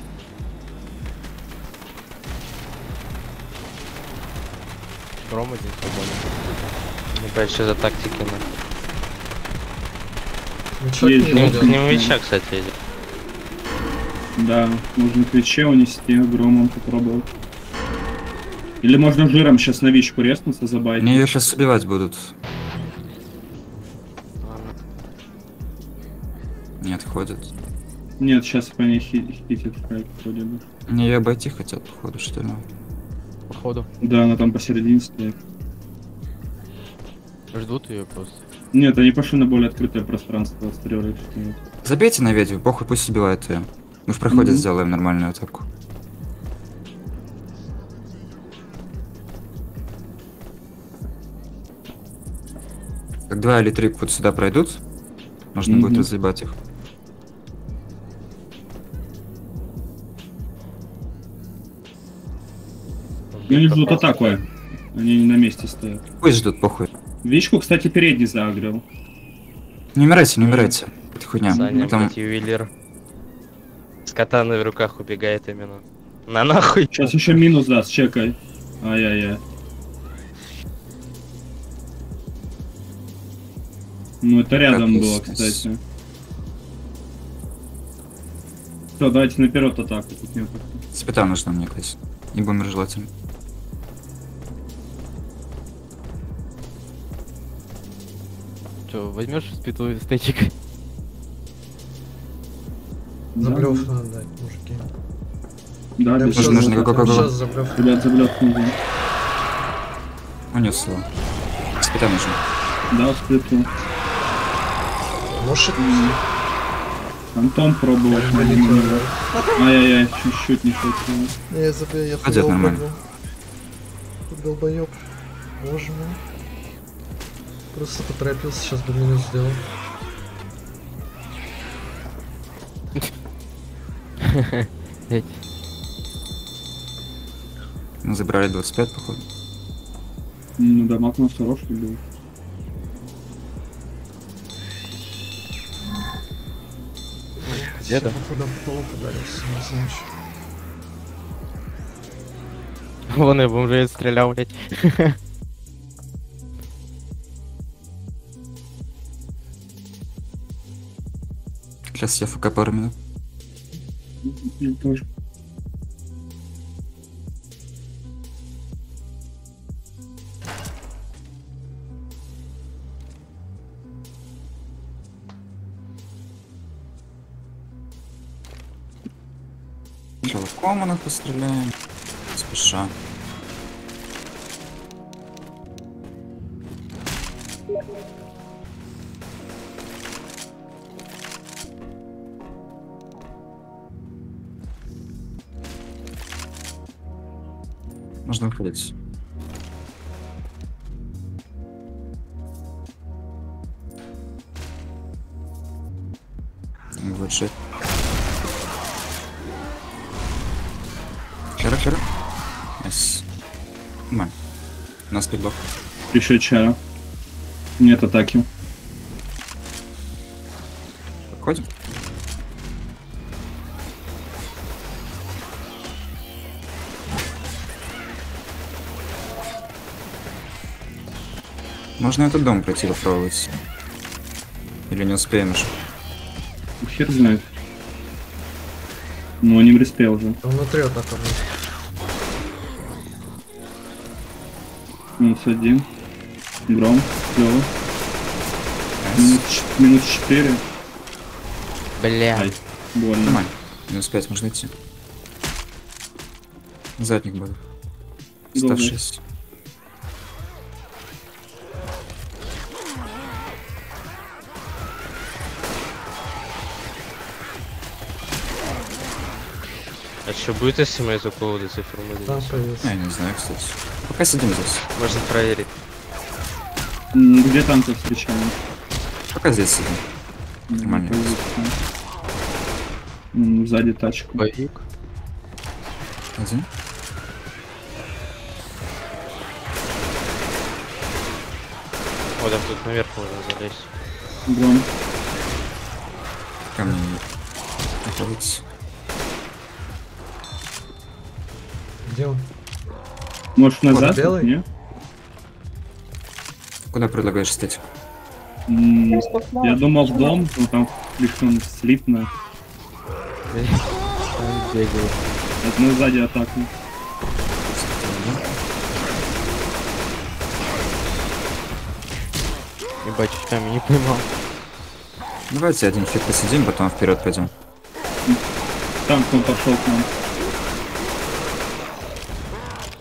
Гром один свободен. Ебать, что за тактики, на. Ничего Есть не К нему меча, кстати, идет. Да, можно плече унести, громом попробовать. Или можно жиром сейчас на вичку резнуться, забайтить. Они ее сейчас убивать будут. Ладно. Нет, ходят. Нет, сейчас по ней хи- хитит вроде бы. Они ее обойти хотят, походу, что ли. Походу. Да, она там посередине стоит. Ждут ее просто. Нет, они пошли на более открытое пространство, стрелы стоят. Забейте на ведьму, похуй, пусть убивает ее. Мы в проходе Мгм. сделаем нормальную атаку. Как два или три вот сюда пройдут, можно будет Мгм. разъебать их. Они ждут атаку. Они не на месте стоят. Пусть ждут, похуй. Вичку, кстати, передний загрел. Не умирайте, не умирайте. Это хуйня. Саня, Там ювелир. С катаной в руках убегает именно. На нахуй. Сейчас еще минус даст, чекай. Ай-яй-яй. Ну, это рядом Как было, кстати. Все, давайте наперед атаку. Тут нет атаки. спита нужна мне, кстати. И бумер желательно. Че, возьмешь спиту стейчик? Заблёв надо дать, мужики. Да, без щас нужно заблёв, какой- прям какой- щас заблёв. Ребят, заблёт нужен. Унес его. Спита нужна. Да, сплиту. Может, Антон пробовал. Ай-яй-яй, чуть-чуть не хватило. Я забил, я хуёв нормально. долбоёб. Боже мой. Просто поторопился, сейчас бы минус сделал. Забрали 25, походу. Ну, дамаг у нас хороший был. Где-то? Куда потолок ударился, не знаю. Вон я бомжей стрелял, блять. Сейчас я ФК пару минут. Я тоже. Сначала комана постреляем. Спеша. Можно выходить. Вот шесть. Вчера, вчера. Nice. Нормально. У нас. Еще чара. Нет атаки. Можно этот дом пройти противопроводить. Или не успеем уж? Хер знает. Ну, не респе уже. Внутри вот так Минус один. Гром. Клево. Минут, минут 4. Бля. Ай, больно. Нормально. Минус пять можно идти. Задник был. 106. Че, будет смс эту кого цифру? Да, Я не знаю, кстати. Пока сидим здесь. Можно проверить. Где там ты встречал? Пока здесь сидим. Нормально. Сзади тачка Боевик. Один. Вот там тут наверх можно залезть. Блин. Ко мне. Отлично. Где он? Может назад? белый? Не? Куда предлагаешь стать? М. Я думал в дом, но там слишком слитно. Это мы сзади атаку. Ебать, чуть камень не поймал. Давайте один хит посидим, потом вперед пойдем. Танк он пошел к нам.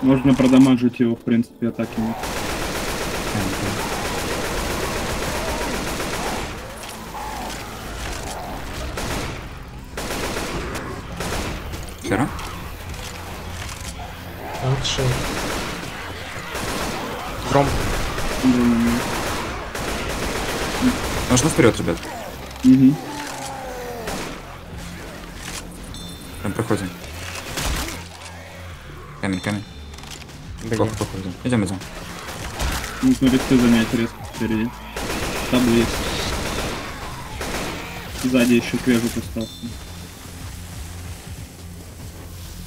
Можно продамажить его, в принципе, атаками. Танк шел. Гром. Можно вперед, ребят. Мгм. Идем, идем. Нужно ристы занять резко спереди. Табу есть. Сзади еще квежик остался.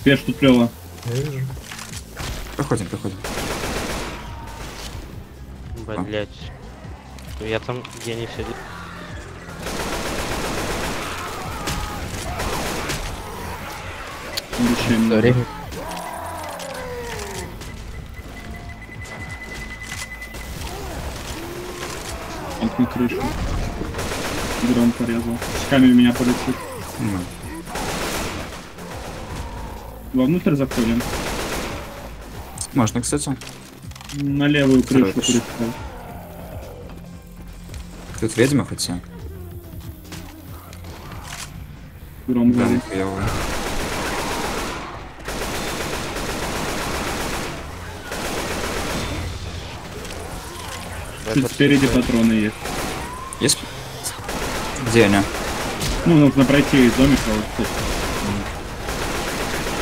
Квеж тут клево. Я вижу. Проходим, проходим. Блять. Я там гений все Обещаем. Сори. На крышу. Дрон порезал. С камень меня полетит. Ну, Вовнутрь заходим. Можно, кстати. На левую крышу крышу. Тут ведьма хотя. Гром Да, горит. я Чуть спереди патроны есть. Есть? Где они? Ну, нужно пройти из домика вот тут.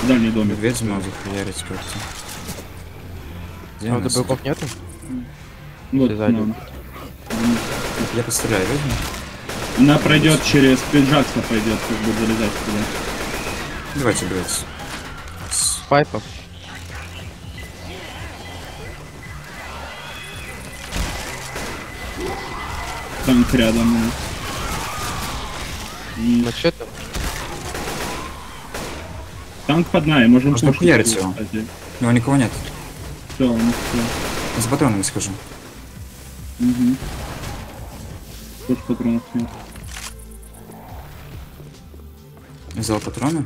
Дальний домик. Ведьму захуярить как-то. Где А она, ДБКов нету? Вот, ну? Я постреляю ведьму. Она пройдет через пиджакса пойдет, как будет залезать туда. Давайте, давайте. С- Пайпов. Танк рядом. М, Ну что там? Танк под нами, можем Можно пушить хуярить его, его. кстати. У него никого нет. Все, ну все. За патронами схожу. Угу. Тоже патронов нет. Взял патроны.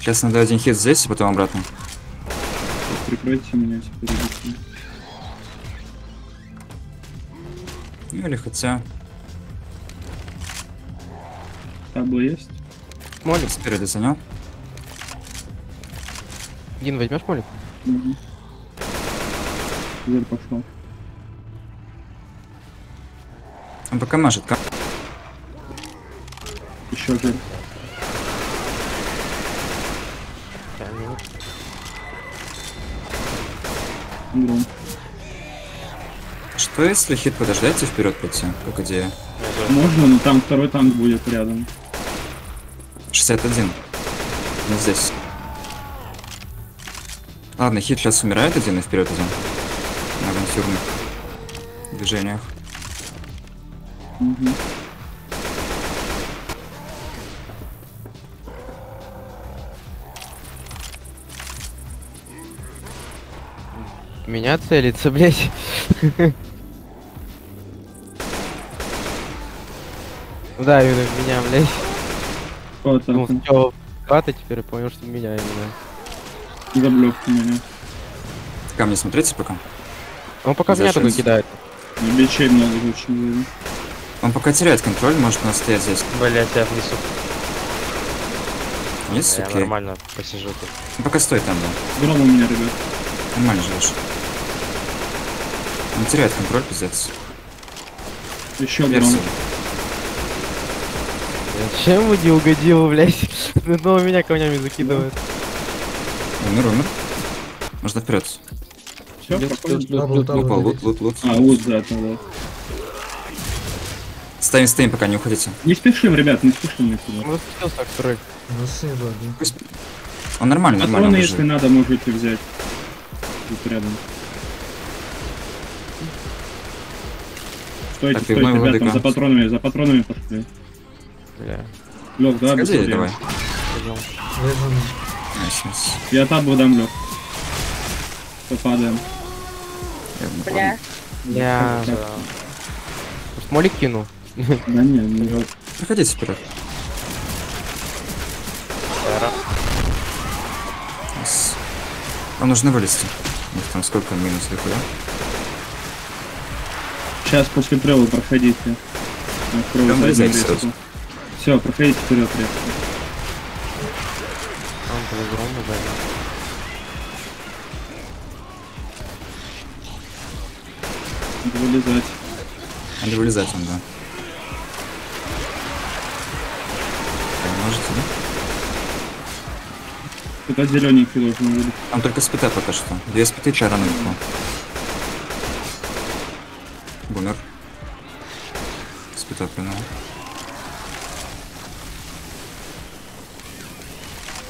Сейчас надо один хит здесь, и потом обратно. Прикройте меня теперь. Ну или хотя Табло есть? Молик. спереди занял. Дин, возьмешь молик? Угу. Зверь пошел. Он пока мажет. Ка- Еще жир. Камень. Гром. Что если хит подождать и вперед пойти? Как идея. Можно, но там второй танк будет рядом. 61. Не здесь. Ладно, хит сейчас умирает один и вперед идем. На авантюрных движениях. Угу. Меня целится, блять. Да, именно в меня, блять. Кто Ну, сначала хата, теперь понял, что меня именно. Заблевка меня. Камни смотрите пока. Он пока в меня только кидает. Ну, Бичей много очень было. Он пока теряет контроль, может нас стоять здесь. Блять, я внесу. Есть? Я Окей. нормально посижу тут. Он пока стоит там, да. Гром у меня, ребят. Нормально живешь. Он теряет контроль, пиздец. Еще гром. Чем вы не угодил, блять? Ну, меня камнями закидывает. Умер, умер. Можно вперед. Все, Лупа, лут, лут, лут. А, уз, да, это вот. Стоим, стоим, пока не уходите. Не спешим, ребят, не спешим никуда. Ну, так. Он нормально, нормально. Патроны, он если надо, можете взять. Тут рядом. Стойте, Так, стойте, владыка. за патронами, за патронами пошли. Бля. Лёг, да, Сходи, быстрее. давай. пойдем. Выжжен. Nice, nice. Я табу дам, Лёг. Попадаем. Бля. Бля. Да. Может, молик кину? Да не, не Лёг. Проходите вперед. Вам нужно вылезти. У них там сколько минус дохуя? Сейчас после прыла проходите. Заднюю вылезайте сразу. Все, проходите вперед резко. Там по-другому, да. Надо вылезать. Надо вылезать он, да. Можете, да? Кто-то зелененький должен вылезть. Там только спита пока что. Две спиты чара наверху. Бумер. Спита принял.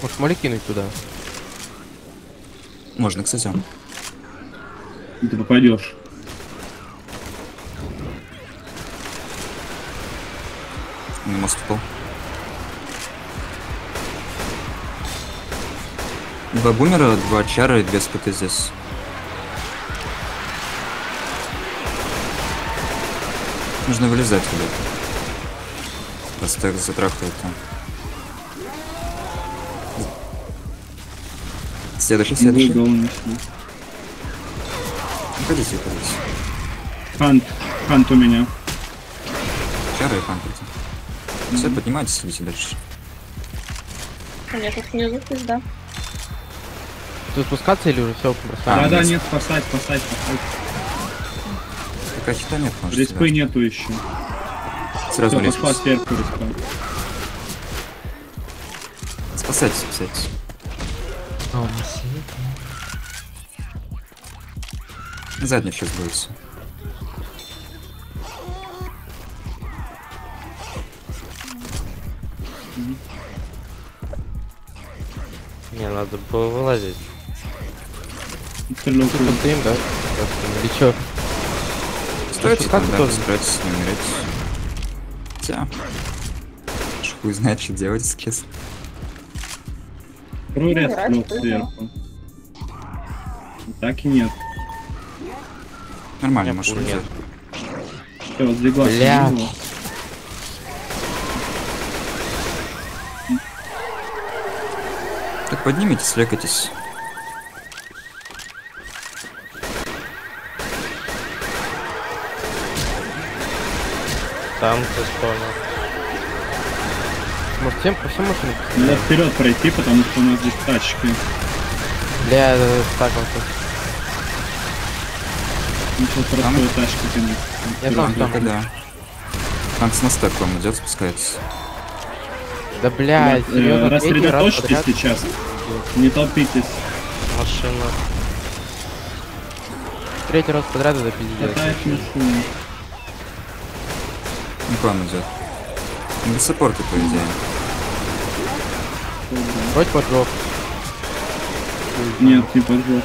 Может, молик кинуть туда? Можно, кстати. И ты попадешь. На мост упал. Два бумера, два чара и две спиты здесь. Нужно вылезать, ребят. Просто их затрахают там. Следующий, следующий. Уходите, уходите. Хант. Хант у меня. Чары и хантрите. Все, поднимайтесь, идите дальше. У меня тут внизу пизда. Тут спускаться или уже все А, Да, да, нет. спасать, спасать, спасать. Пока хита нет, может. Респы нету еще. Сразу Все, пошла сверху респа. Спасайтесь, спасайтесь. А, у нас сидит. Задний сейчас будет. Не, надо было вылазить. Стрелял Тут круто. стоим, да? Просто, Или чё? Стойте как там, да, тоже? постарайтесь не умереть. Хотя... Хуй знает, что делать, если честно. Стрел бога. сверху. Так и нет. Нормально, можешь вылезать. Все, сдвигла Бля. Так поднимитесь, лекайтесь. Там ты спавнил. Может, всем по всем машинам? Надо вперед пройти, потому что у нас здесь тачки. Бля, э, так вот. Ну, простой тачки кинуть. Я знаю, там. Только да. Танк с моста к вам идет, спускается. Да блядь, Э, серьезно, третий раз Рассредоточьтесь подряд. сейчас. Не толпитесь. Машина. Третий раз подряд это пиздец. Ну, к вам идет. Без саппорта, по идее. Вроде поджог. Нет, не поджог.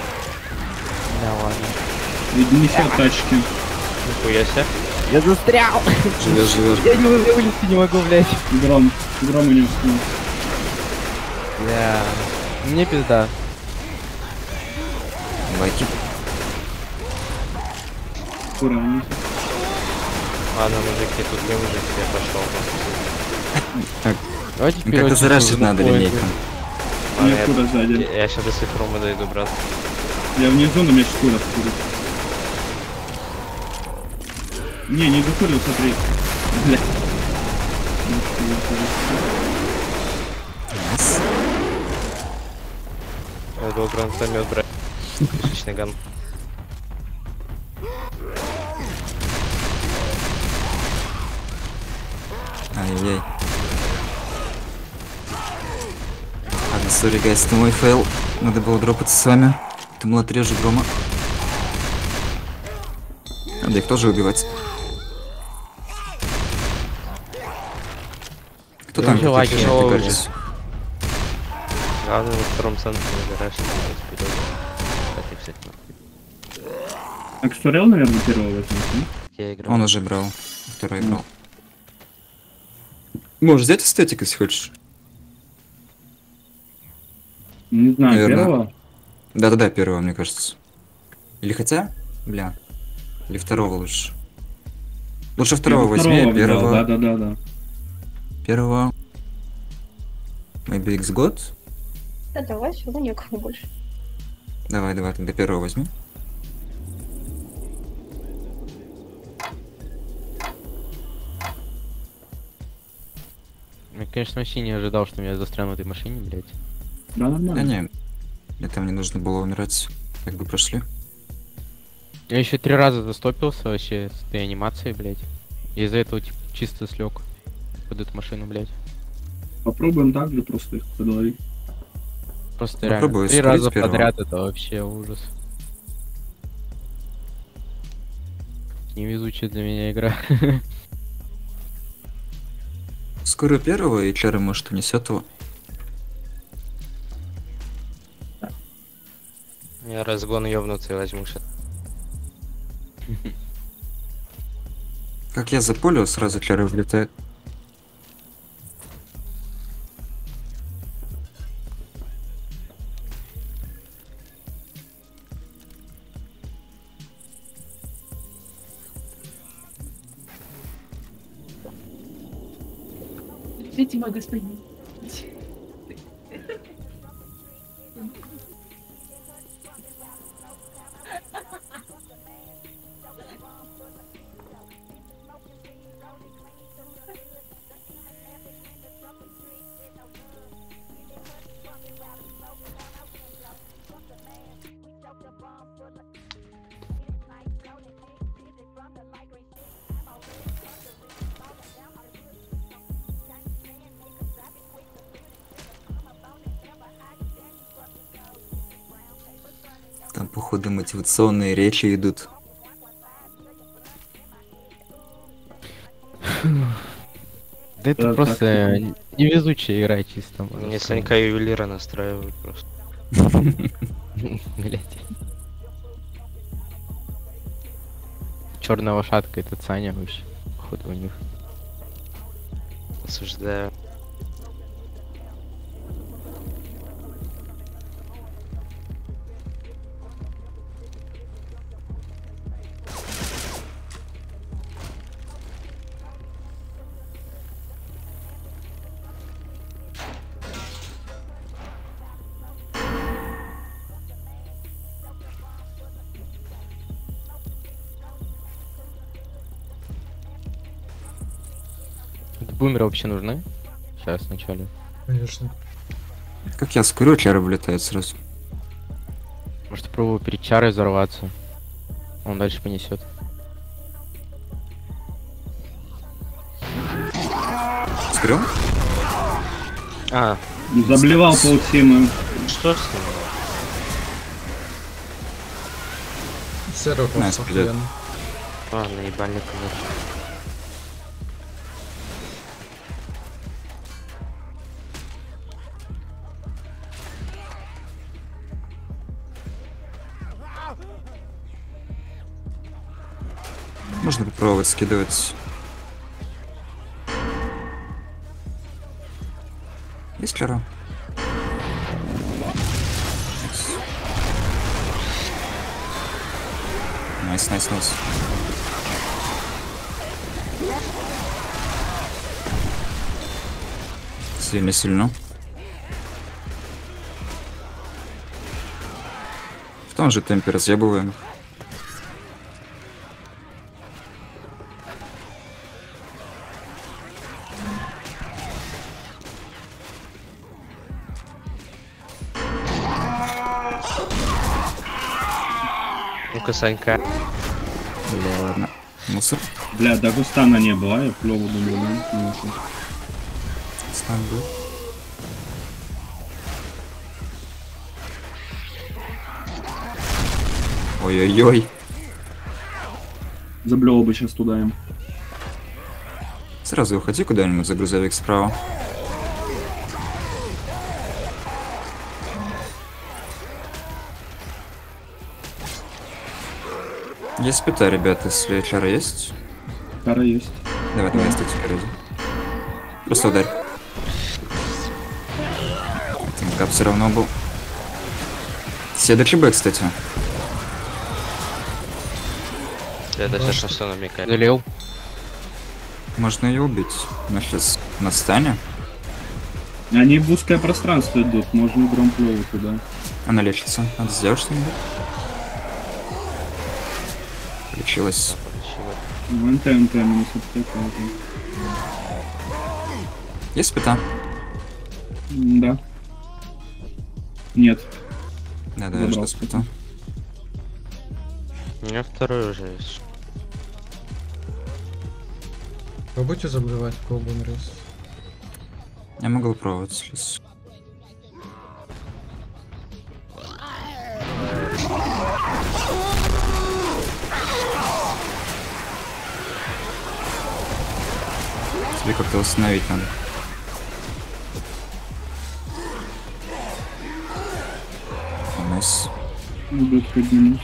Да ладно. И несет тачки. Нихуя себе. Я застрял! Живешь, живешь. Я не вы- вылезти не могу, блядь. Гром. Гром не уснул. Бля. Мне пизда. Лайки. Ура. Ладно, мужики, тут не выжить, я пошел. Так, Давайте ну, вперед. как-то зарашить надо линейком. Ладно, я, Некуда сзади. я, сейчас до цифрума дойду, брат. Я внизу, но меня шкура скурит. Не, не закурил, смотри. Бля. Я был гранатомет брать. Отличный gun. Ай-яй-яй. Ладно, sorry, guys, это мой fail. Надо было дропаться с вами. Думал, отрежу грома. Надо их тоже убивать. Кто там? лаги? Главное во втором центре набираешь, вперед. Это фиксить надо. Акстурел, наверное, первого возьмет. Он уже брал. Второй брал. Можешь взять эстетик, если хочешь. Не знаю, Наверное. первого. Да-да-да, первого, мне кажется. Или хотя? Бля. Или второго лучше. Лучше второго возьми, второго первого. Да-да-да. Первого. Maybe X год. Да давай, равно некому больше. Давай, давай, тогда первого возьми. Я, конечно, вообще не ожидал, что меня застряну в этой машине, блядь. Да, Да нормально. не, мне там не нужно было умирать. Как бы прошли. Я еще три раза застопился вообще с этой анимацией, блядь. Из-за этого типа, чисто слег под эту машину, блядь. Попробуем так же просто их подловить. Просто Попробую реально три раза первого. подряд это вообще ужас. Невезучая для меня игра. Скоро первого, и Чара, может, унесет его. Я разгон ёбнутый возьму сейчас. Как я заполю, сразу Чара влетает. Видите, мой господин. Походу, мотивационные речи идут. Да это Да, просто так невезучая игра чисто. Мне. Санька ювелира настраивают просто. Блядь. Черная лошадка, это Саня вообще. Походу у них. Осуждаю. Это бумеры вообще нужны? Сейчас вначале. Конечно. Как я скурю, Чара влетает сразу. Может попробую перед чарой взорваться. Он дальше понесет. Скурю? А, Заблевал паутину. что с ним? Nice, просто. Ладно, ебальник конечно. Попробовать скидывать. Есть Чара? Nice, nice, nice. Сильно, сильно. В том же темпе разъебываем. Ну-ка, Санька. Бля, ладно. Мусор. Бля, Дагустана не было, я клево думал, да? Ну. Стан был. Ой-ой-ой. Заблевал бы сейчас туда им. Сразу уходи куда-нибудь за грузовик справа. Есть пита, ребята, если чара есть. Кара есть. Давай, давай, эстетика ради. Просто ударь. Тинкап все равно был. Все ДЧБ, кстати. Это сейчас на что намекает. Залил. Можно ее убить. Она сейчас на стане. Они в узкое пространство идут, можно гром плыву туда. Она лечится. Надо сделать что-нибудь. Ну, НТ, НТ, минус. Есть пита? Да. Нет. Да, да, я жду Забрал с пита. У меня второй уже есть. Пробуйте забивать колбун рез. Я могу пробовать сейчас. Тебе как-то восстановить надо. Nice. Идут поднимать.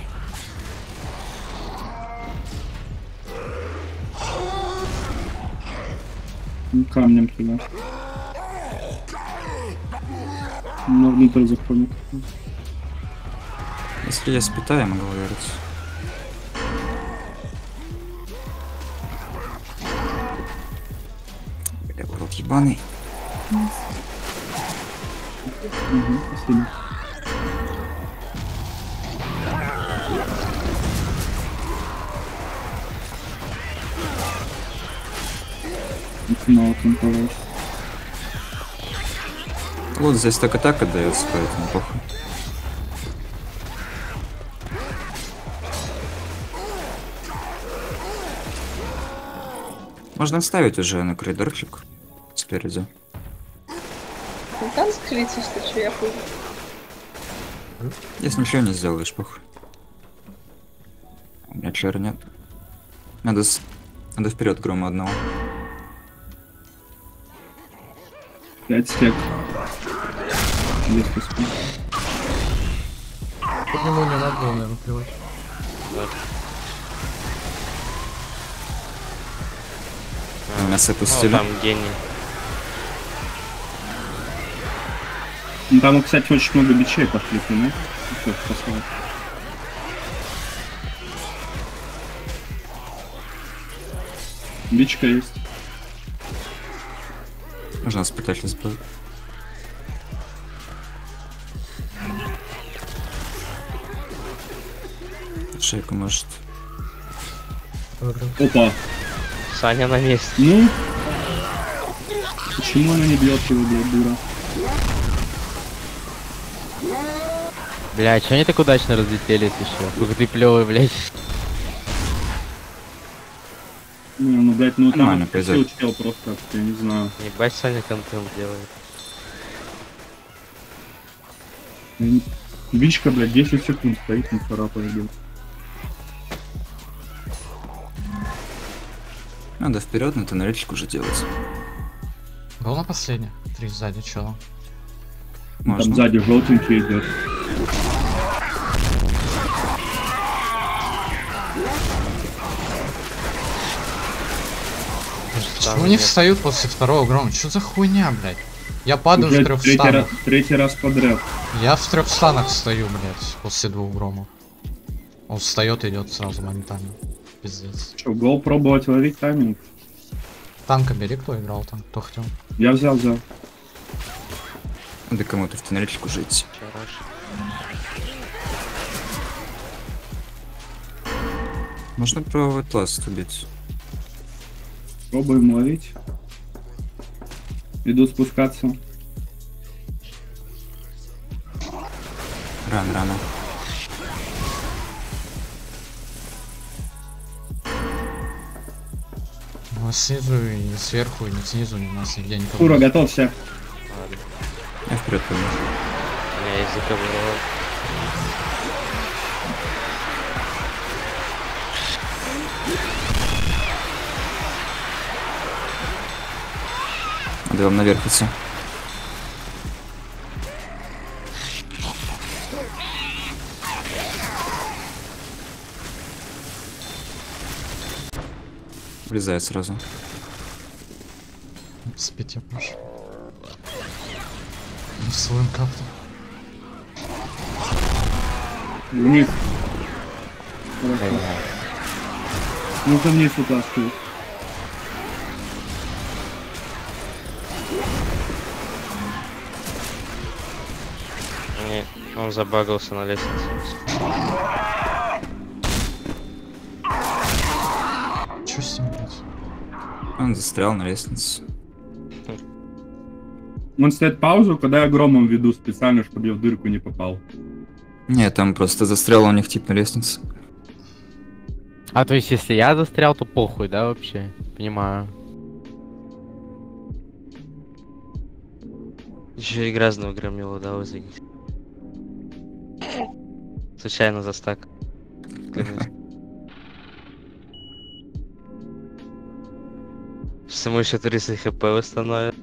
Ну, Камнем туда. На внутрь заходит. Если я могу ударить. Ебаный. Угу, спасибо. Финал танковать. Вот здесь так атака дается, поэтому похуй. Можно оставить уже на коридорчик спереди. Ну там скажите, что что я хуй. Если ничего не сделаешь, похуй. У меня чара нет. Надо, с... Надо вперед грома одного. 5 стек. Здесь поспи. По нему не надо было, наверное, плевать. Мясо Ну, пустили. там гений. Там, кстати, очень много бичей? Всё, спасал. Бичка есть. Можно спектакль сделать. Шейку может. Опа. Саня на месте. Ну? Почему она не бьет его, блядь, дура? Бля, чё они так удачно разлетелись еще? Как ты плевый, блядь. Не, ну, блядь, ну там пойдёт. успел просто я не знаю. Ебать, Саня контент делает. Бичка, блядь, 10 секунд стоит, не царапает, блядь. Надо вперед на тоннельчик уже делать. Был на последний. Три сзади, чела. Там сзади желтенький идет. Почему они встают после второго грома? Что за хуйня, блядь? Я падаю в Уже трех третий, раз, станах. третий раз подряд. Я в трех станах стою, блядь, после двух громов. Он встает и идет сразу моментально. Пиздец. Че, гол пробовать ловить тайминг? Танка бери, кто играл там, кто хотел. Я взял, взял. Надо кому-то в тоннельчик уже идти. Хорошо. Можно пробовать ласт убить. Пробуем ловить. Иду спускаться. Рано, рано. У нас снизу и сверху, и не снизу, и у нас нигде никого. Кура, нет. готовься. Ладно. Я вперед пойду. У меня заковырова. Надо вам наверх идти. Влезает сразу. Прошу. В своем кафе. Вниз. Хорошо. Нужно вниз утаскивать. Он забагался на лестнице. Чё с ним, блядь? Он застрял на лестнице. Он ставит паузу, когда я громом веду специально, чтобы я в дырку не попал. Нет, там просто застрял у них тип на лестнице. А то есть, если я застрял, то похуй, да, вообще? Понимаю. Еще и грязного громила, да, извините. Случайно застак. Клянусь. Сейчас ему еще 30 хп восстановит.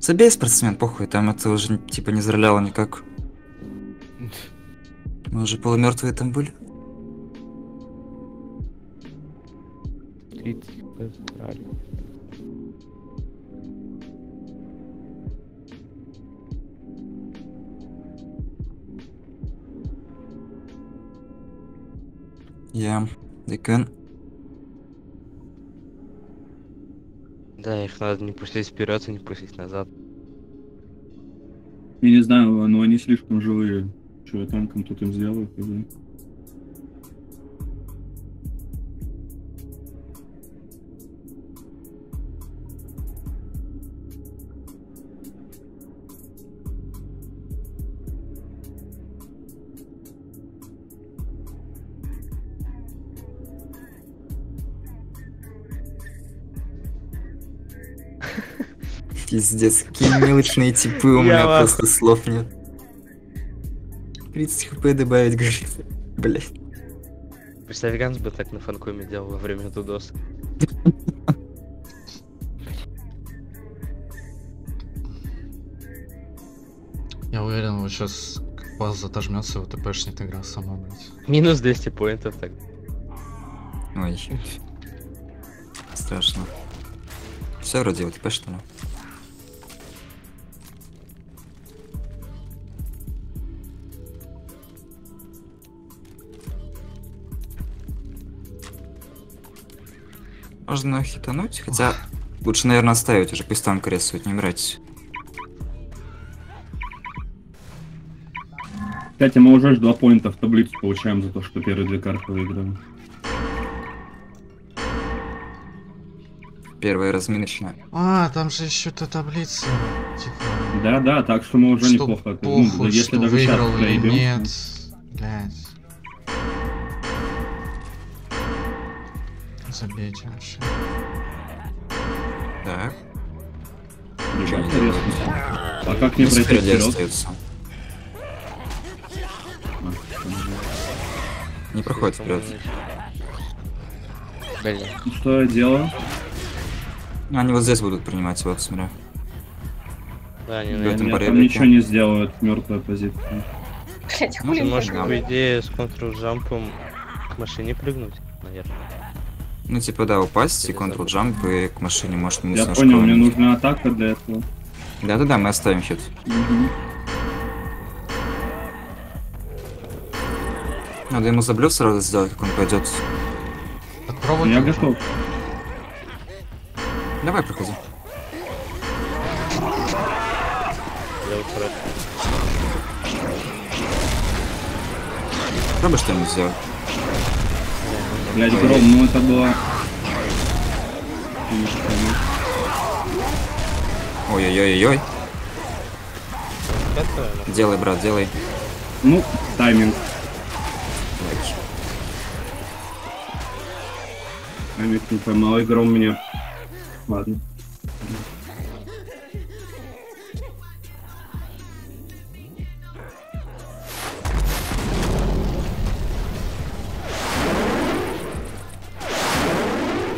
Забей спортсмен, похуй, там это уже типа не зараляло никак. Мы уже полумертвые там были. 30 Я, Декен. Да, их надо не пустить вперед и не пустить назад. Я не знаю, но они слишком живые. Что я танком тут им сделаю? Пиздец, какие мелочные типы, у меня просто слов нет. 30 хп добавить, говорит. Блять. Представь, Ганс бы так на фанкоме делал во время Дудоса. Я уверен, вот сейчас вас затожмется, вот ТПшнет игра сама, блядь. Минус 200 поинтов так. Ой. Страшно. Все вроде вот что ли? Можно хитануть, хотя лучше, наверное, оставить уже, пусть там кресует, не брать. Кстати, мы уже ж два поинта в таблицу получаем за то, что первые две карты выиграли. Первая разминочная. А, там же еще та таблица. Типа, Да, да, так что мы уже что неплохо. Ну, похуй, если что даже сейчас выиграл или пройдем, нет. Забейте вообще. Так. Ничего делает. А как не Ну, пройти вперед? остается. Не проходит вперед. Блин. Ну, Что я делаю? Ну, Они вот здесь будут принимать, вот, смотря. Да, они на это этом там ничего не сделают, мертвая позиция. Блять, Ну, ты можешь по идее, с контрол-джампом к машине прыгнуть, наверное. Ну, типа, да, упасть и контрол джамп и к машине может минус Я на понял, мне нужна атака для этого. Да-да-да, мы оставим хит. Мгм. Надо ему заблюд сразу сделать, как он пойдет. Попробуй. Я готов. Давай, проходи. Пробуй что-нибудь сделать. Блять. Гром, ну это было... Слишком. Ой-ой-ой-ой. Это, Делай, брат, делай. Ну, тайминг. Тайминг не поймал, и Гром мне... Ладно.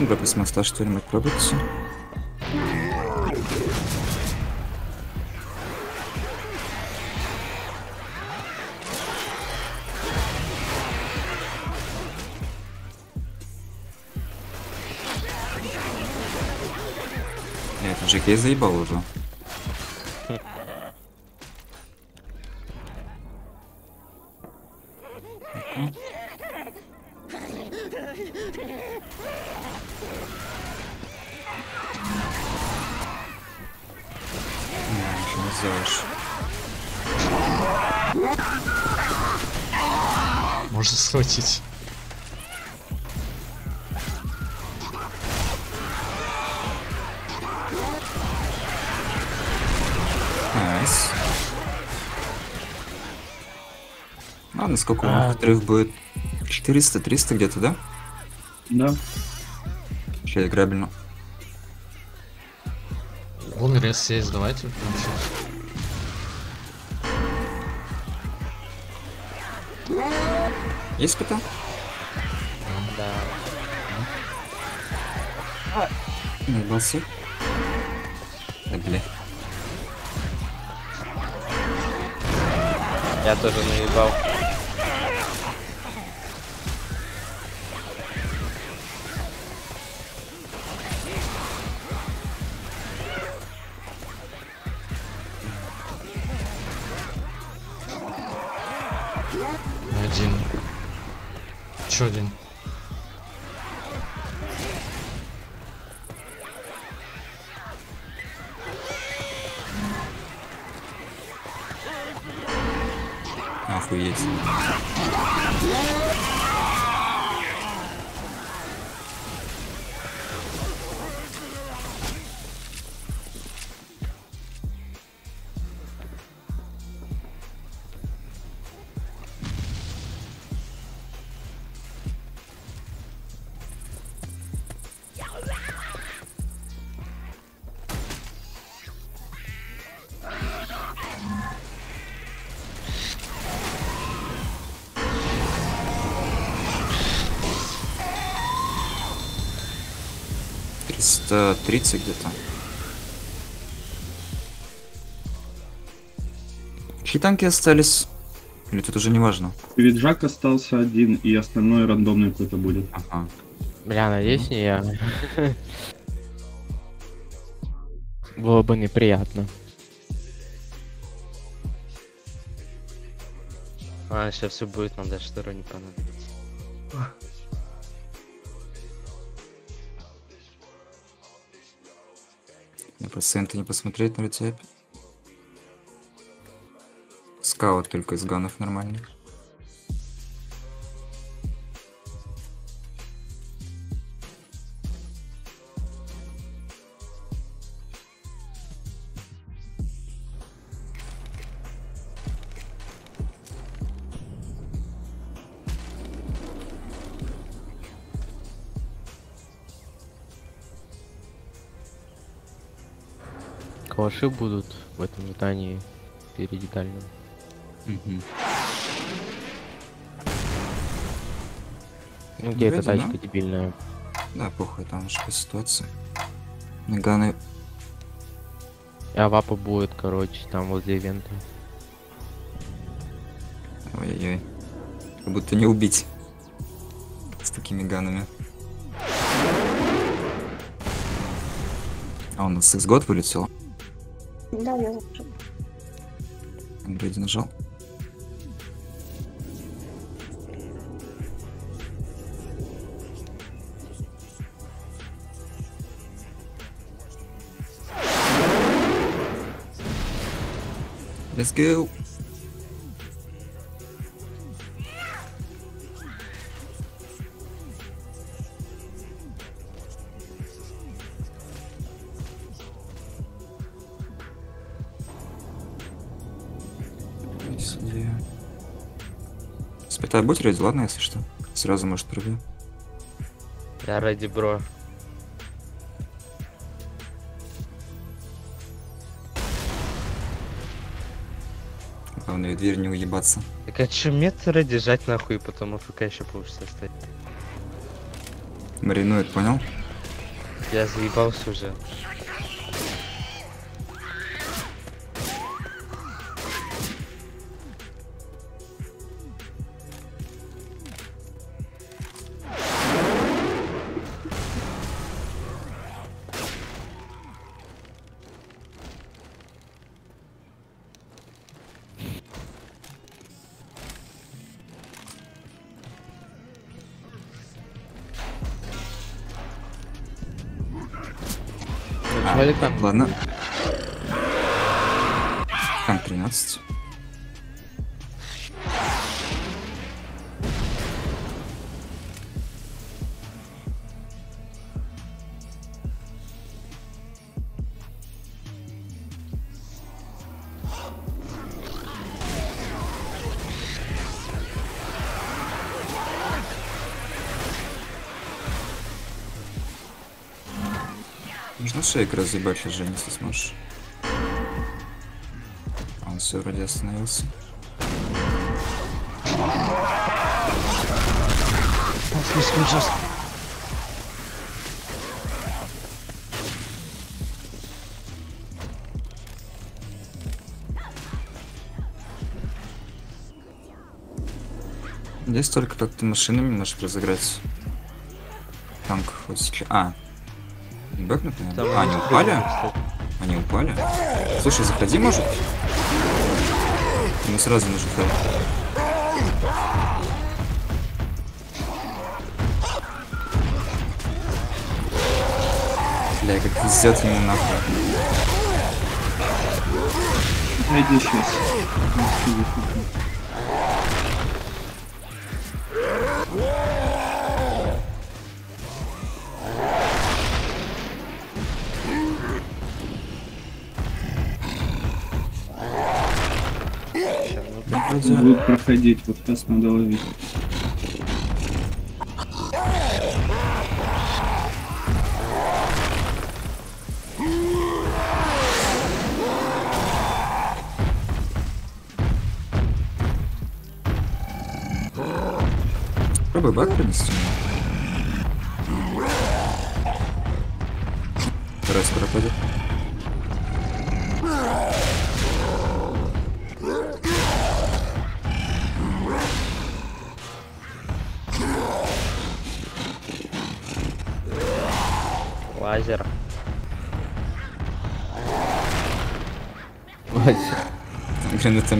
допустим, осталось что-нибудь пробиться. Это же я заебал уже. Вторых будет? 400-300 где-то, да? Да. Вообще играбельно. Вон рез есть, давайте. Есть ПТ? Да. Наебался. Да, бля. Я тоже наебал. Чё один? Триста тридцать где-то. Чьи танки остались? Или тут уже не важно? Виджак остался один, и остальное рандомный какой-то будет. Ага. Бля, надеюсь, не я. Было бы неприятно. А, сейчас все будет, нам даже второй не понадобится. Проценты не посмотреть на рецепт. Скаут только из ганов нормальных. Калаши будут в этом здании впереди дальнего. Мгм. Ну где эта тачка дебильная? Да, похуй, там уж по ситуации. На ганы И авапа будет, короче, там возле ивента. Ой-ой-ой. Как будто не убить. С такими ганами. А, нас X год вылетел. Да, я захожу. Вроде нажал. Let's go. Спитай, будь ради, ладно, если что. Сразу, может, пробью. Я ради бро. Главное, в дверь не уебаться. Так а чё мет ради жать нахуй, потом АФК еще получится стать. Маринует, понял? Я заебался уже. Валик там. Ладно. Там 13. Можно шейк разъебать сейчас, Жень, если сможешь. А он все вроде остановился. Здесь только как ты машинами можешь разыграть. Танк вот сейчас. А. Бэкнут, наверное? Там А, они упали? кстати. Они упали? Слушай, заходи, может? Ему сразу нужен хелп. Бля, как везет ему нахуй. Найди сейчас. Вроде... Будут проходить, вот сейчас надо ловить. Пробуй бак принести.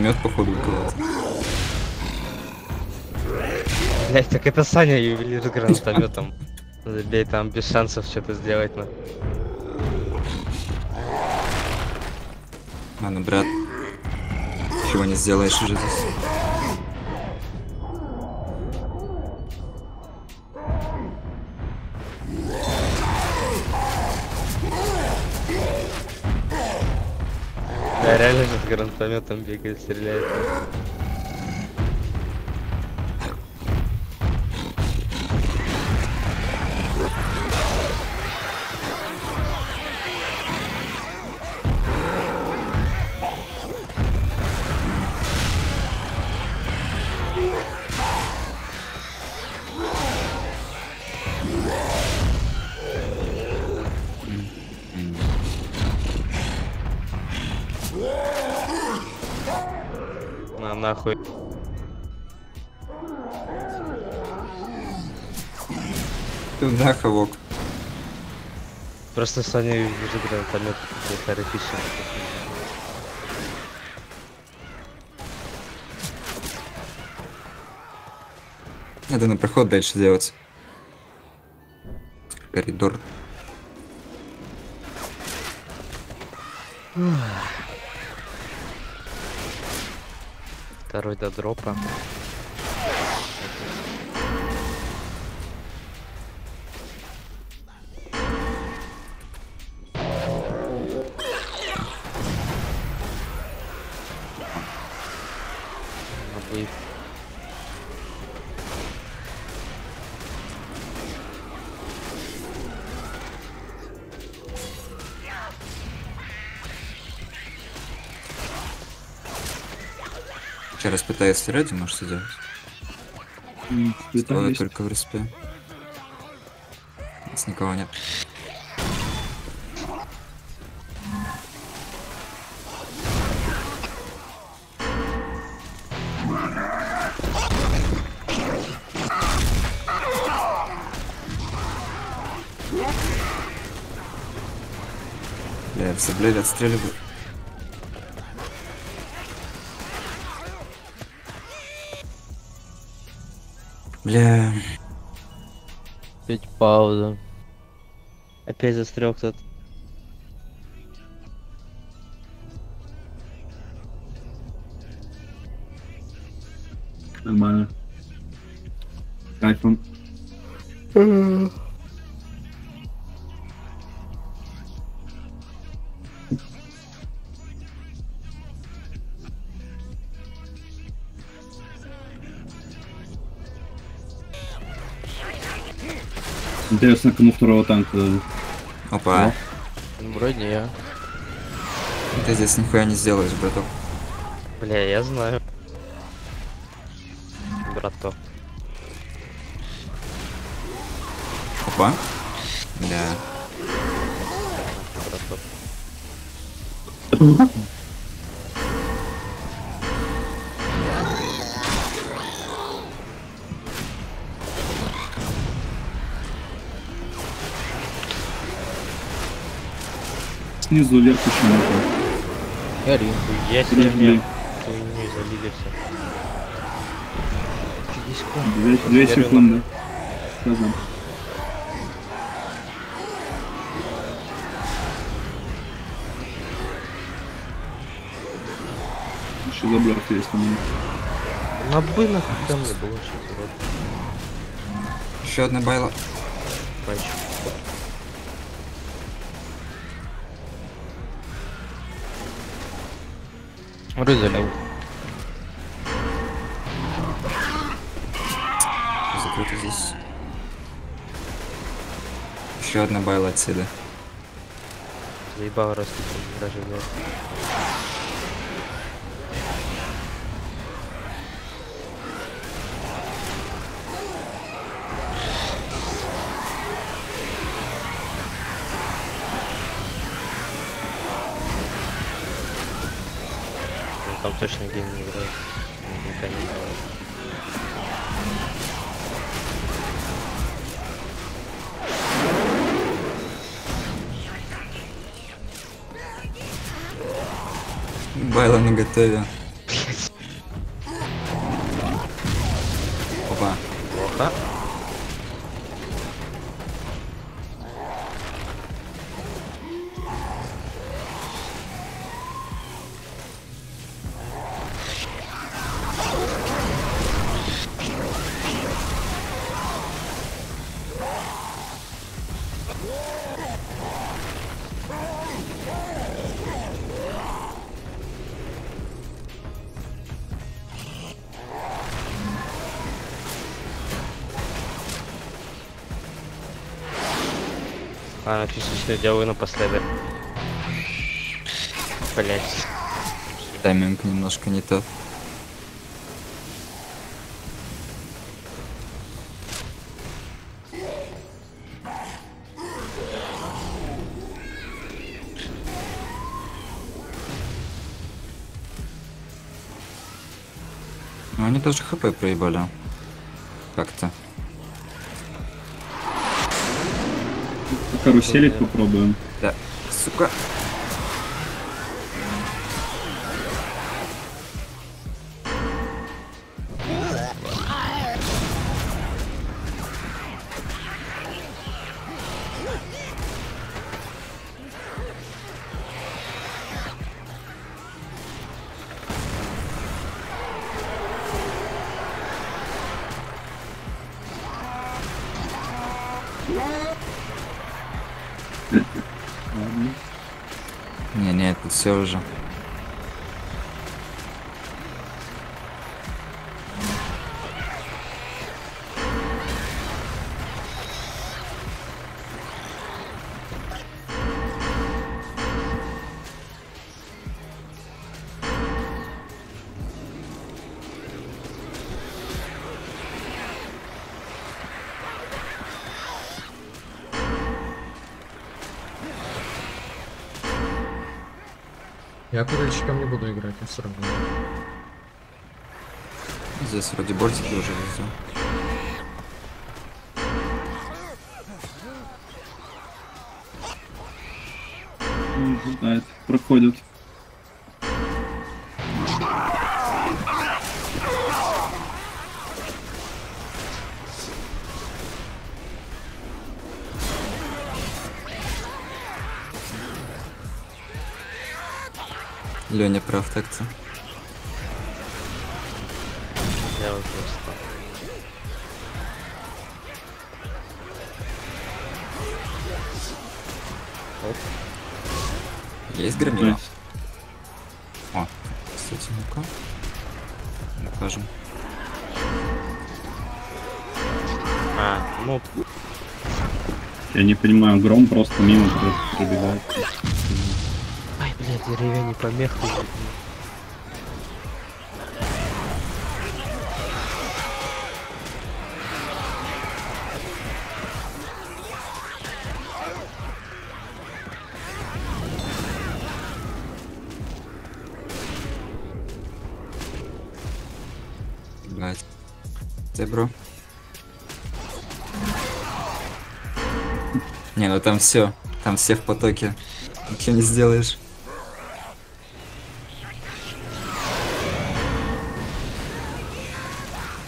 Гранатомет, походу, у кого-то. Блять, так это Саня ювелир с гранатометом. Забей, там без шансов что-то сделать на. А, ну, брат. Чего не сделаешь уже здесь. Гранатометом бегает, стреляет. Туда, хавок. Просто Саня с гранатомет характеристичный. Надо на проход дальше делать. Коридор. Второй до дропа. Раз пытается ради, можешь сплита есть. только в респе. Здесь никого нет. Бля, все, блядь, отстреливают. Бля, Опять пауза. Опять застрял кто-то. Интересно, кому второго танка. Опа. Ну, вроде не я. Ты здесь нихуя не сделаешь, браток. Бля, я знаю. Браток. Опа. Да. Браток. Снизу вверх еще можно. Я Рин. Я себе мне хуйню залили все. Две, две секунды. Сказал. Еще заблок есть у меня. На бы нахуй там не было урод. Еще одна байла. Панч. Вроде залил. Закрыто здесь. Еще одна байла отсюда. Заебал раз тут даже нет. Готове. Опа. Плохо. Физическое делаю напоследок. Блять. Тайминг немножко не тот. Ну, они даже хп проебали. Как-то. Каруселить попробуем. Да. Сука. Не понимаю, гром просто мимо просто пробегает. ай, блядь, деревянный помех. Блять. Там все. Там все в потоке. Ничего не сделаешь.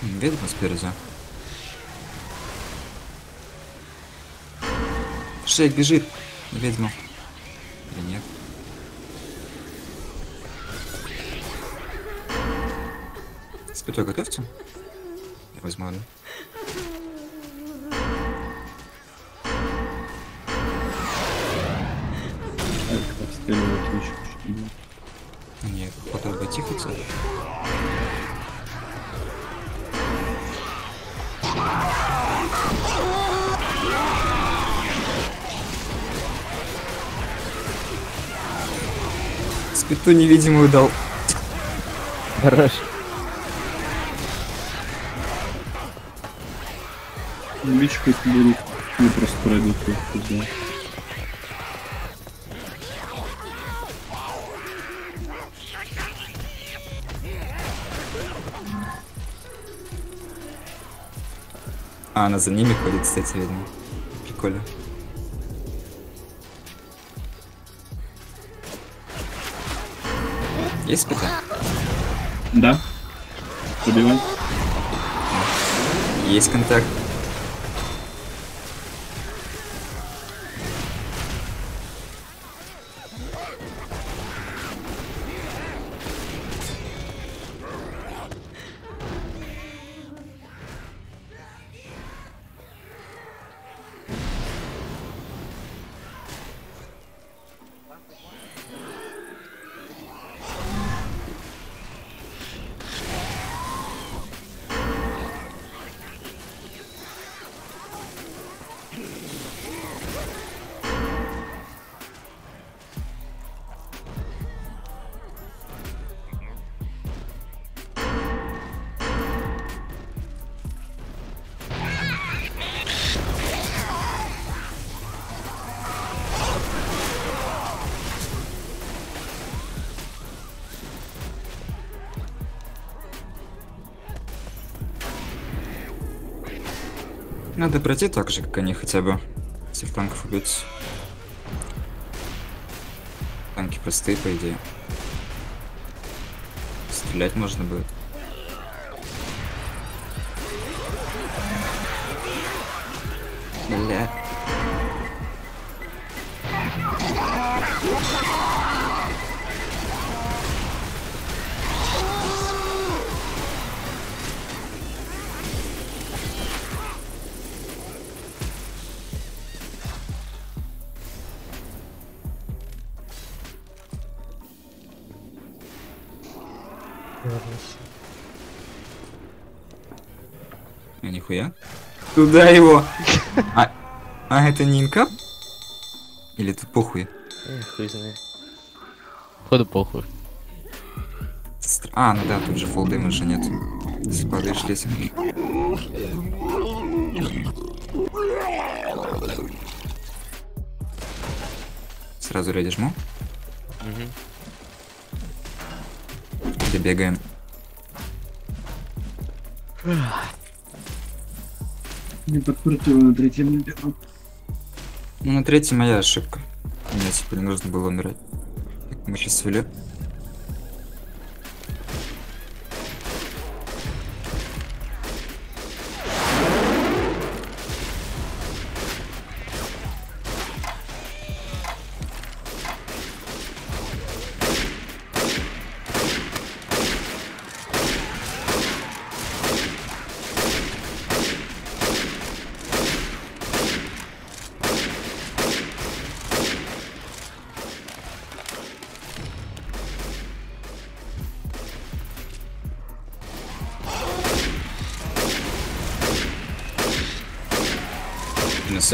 М, Ведьма спереди. Шейк бежит. Ведьма. Или нет? Спитой готовьте. Я возьму одну. Так, еще что-то. Не, походу хотел. Спиту невидимую дал. Хорош. Мечка если будет. Ну просто пройдут их туда. А, она за ними ходит, кстати, видно. Прикольно. Есть спита? Да. Пробивай. Есть контакт. Пройти так же, как они хотя бы. Если в танков убьются. Танки простые, по идее. Стрелять можно будет. Туда его. А, а это не инкап? Или тут похуй? Эх, хуй знает. Походу похуй. Стр- А, ну да, тут же фолл дэмэджа нет. Если падаешь лесом. Сразу реди жму. Мгм. Или бегаем. Не подкрутила на третьем не. Ну, на третьей моя ошибка. Мне теперь нужно было умирать. Мы сейчас свели.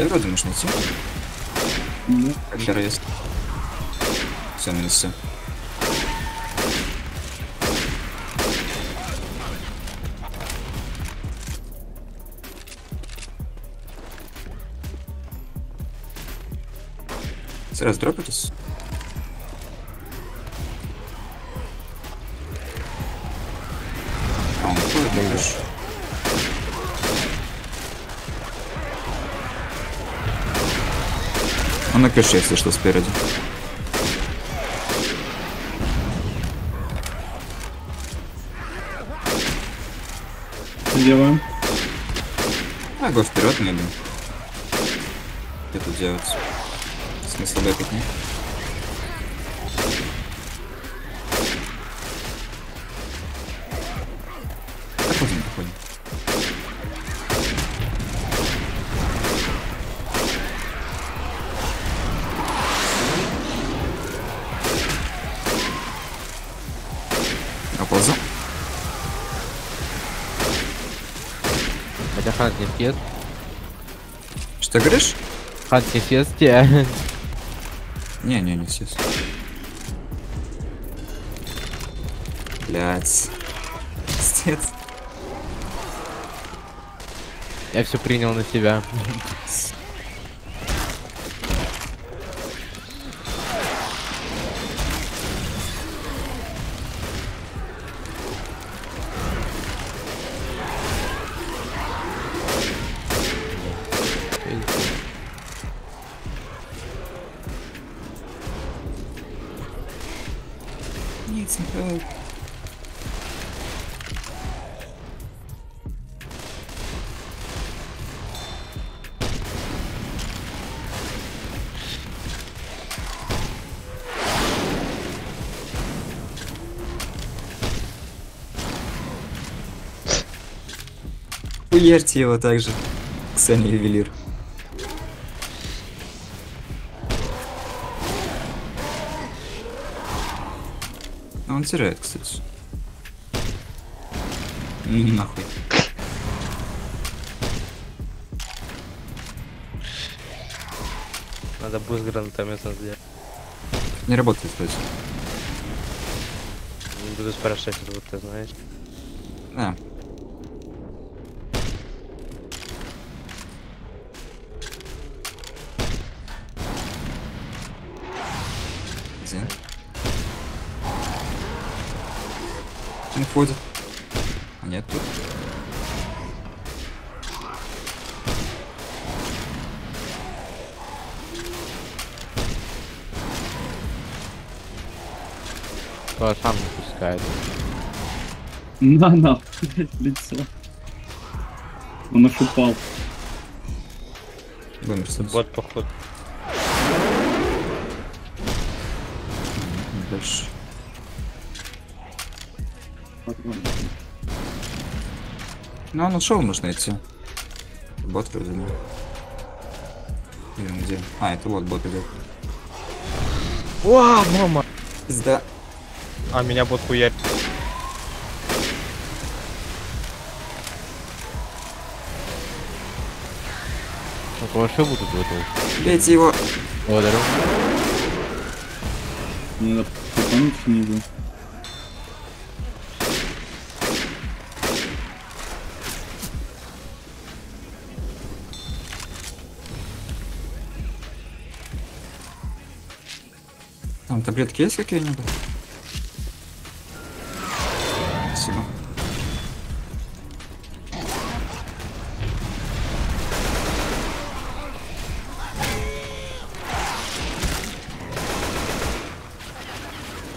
Вроде нужно идти. Ну, хера есть. Все, минусы. Сразу дропайтесь. Крыше, если что, спереди. делаем? А, го вперед не. Что тут делать? Смысл бэкать, не? Ханс не в фесте. Не, не, не сейчас. Блять. Пиздец. Я все принял на себя. Уерьте его также. Ксения ювелир. Он теряет, кстати. М, Нахуй. Надо буст гранатометом сделать. Не работает, кстати. Не буду спрашивать, вот ты знаешь. Да. На, на, блядь, лицо. Он аж упал. Кстати. Бот походу. Дальше. Ну, он ушел, нужно идти. Бот вроде не. Или он где? А, это вот бот идет. О, мама! Пизда. А меня бот хуярь. Вообще буду готов. Бейте его. Благодарю. Надо попануть снизу. Там таблетки есть какие-нибудь?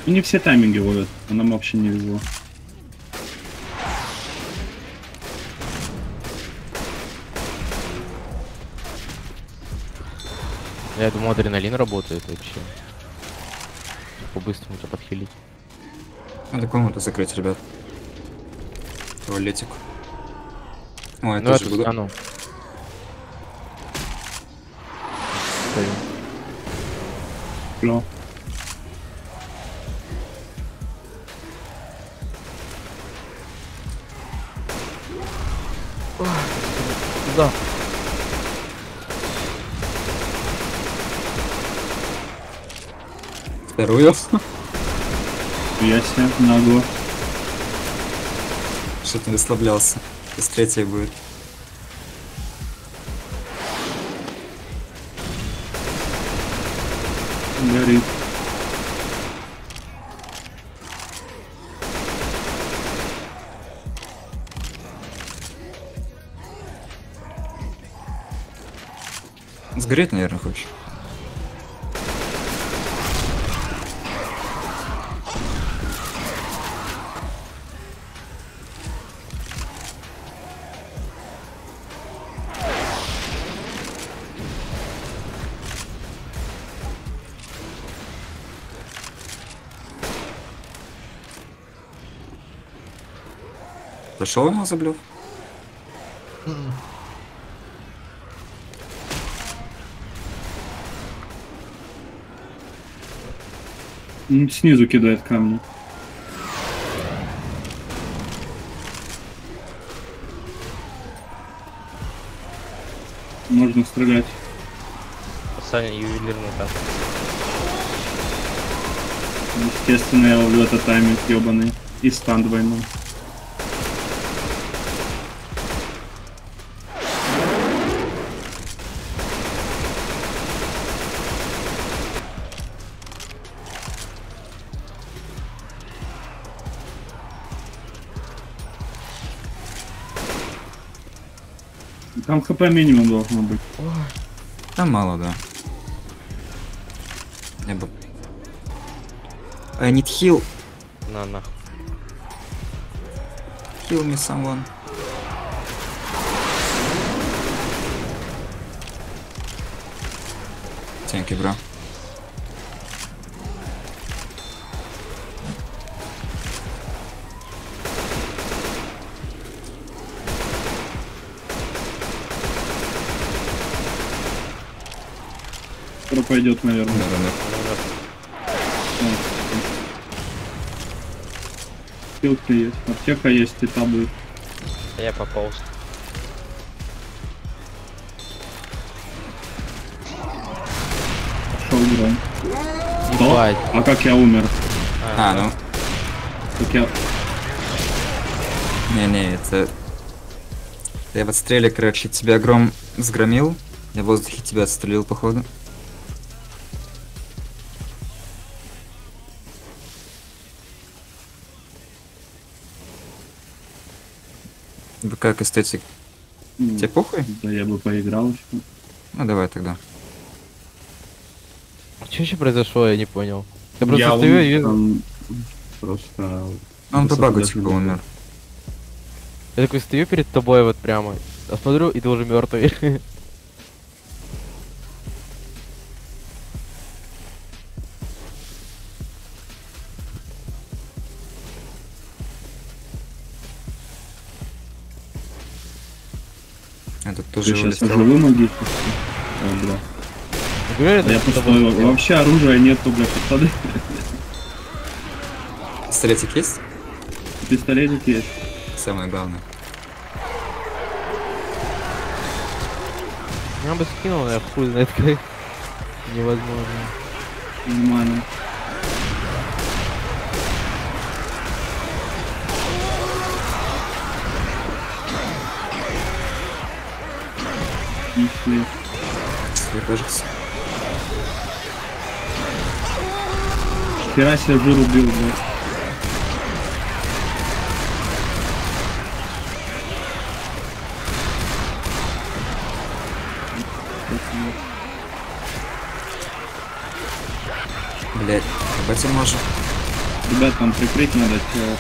Ну, не все тайминги ловят, а нам вообще не везло. Я думаю, адреналин работает вообще. По-быстрому тебя подхилить. Надо комнату закрыть, ребят. Туалетик. Ой, я ну, я тоже тут буду. стану. Стою. сюда. Вторую. Я снял нагло. Что-то расслаблялся. Из третьей будет. Сгореть, наверное, хочешь. Прошел у него заблев? Снизу кидает камни. Можно стрелять. Саня ювелирный там. Естественно, я ловлю этот тайминг ебаный. И стан двойной. Хп минимум должно быть. Там мало, да. Я бы... I need heal. На, на. Heal me someone. Thank you, bro. Скоро пойдет, наверное. Пилка есть, аптека есть, и та будет. Я пополз. Шел гром. Ебать. А как я умер? А, ну... Как я... Не-не, это... Я в отстреле, короче, тебя гром сгромил. Я в воздухе тебя отстрелил, походу. Как, эстетик? ну, Тебе похуй? Да я бы поиграл еще. Ну давай тогда. Что еще произошло, я не понял. Я просто Я стою умер, и вижу. там Просто... Он по багу типа умер. Я такой стою перед тобой вот прямо. А смотрю, и ты уже мертвый. Сейчас живым магически? О, бля. Говорю, Да я просто... тобой. Вообще оружия нету, бля, пистолет. Пистолетик есть? Пистолетик есть. Самое главное. Я бы скинул, я хуй знает как. Невозможно. Нормально. Если... Мне кажется. Хера себе жир убил, блядь. Блять, он может. Ребят, там прикрыть надо чего.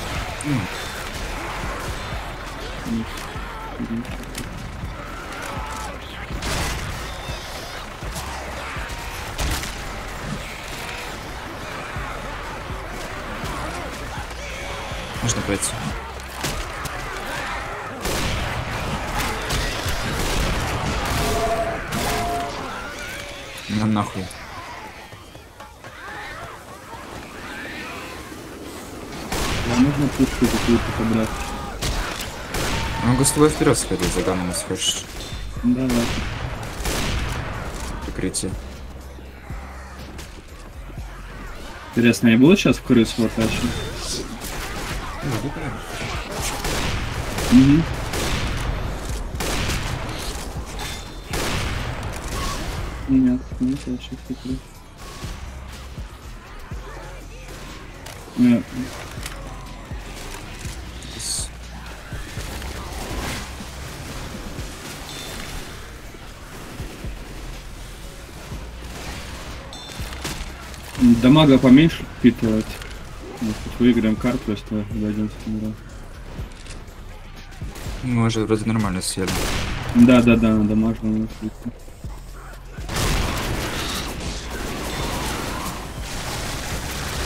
Могу с тобой вперед сходить за ганом, если хочешь. Давай. Прикрытие. Интересно, я буду сейчас в крысу оттачивать? Угу. Нет, я сейчас куплю. Дамага поменьше впитывать. Может, выиграем карту, если дойдем с мира. Мы уже вроде нормально съели. Да, да, да, дамажно. есть. Ну,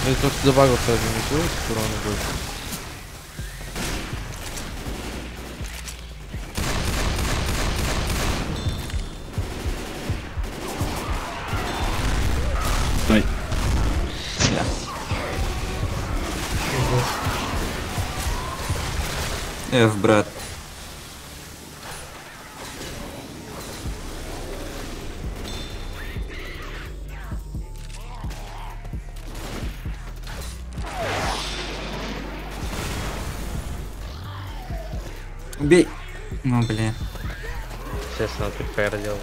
Если кто-то добавил, то организует, урона будет. F, брат. Убей. Ну, блин. Естественно, припэр делал.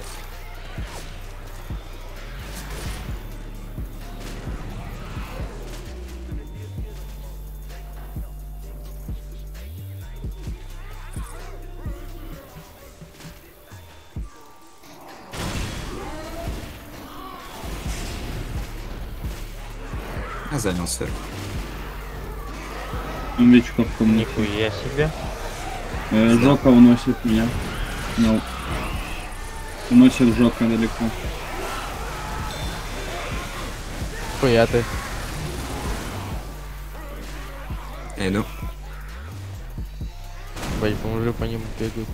Занял сверху. Новичков комнате. Нихуя себе. Э, Жока уносит меня. Ну. Уносит Жока далеко. Хуя ты. Я иду. Бать, поможи по ним бегают.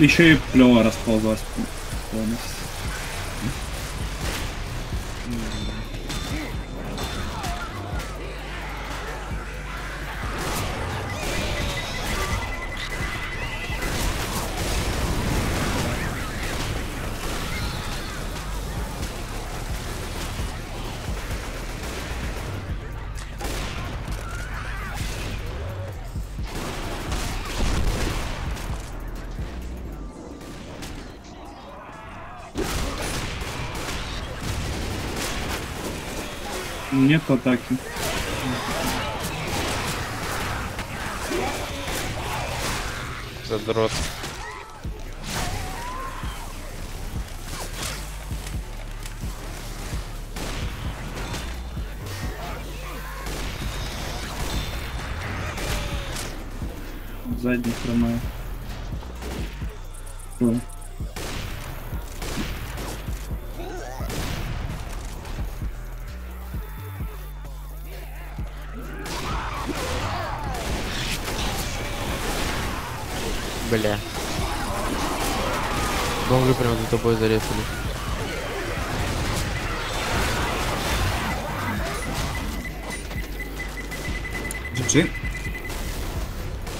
Еще и плево расползлась. Атаки. Задрот. Задний хромая. Тобой зарезали. GG.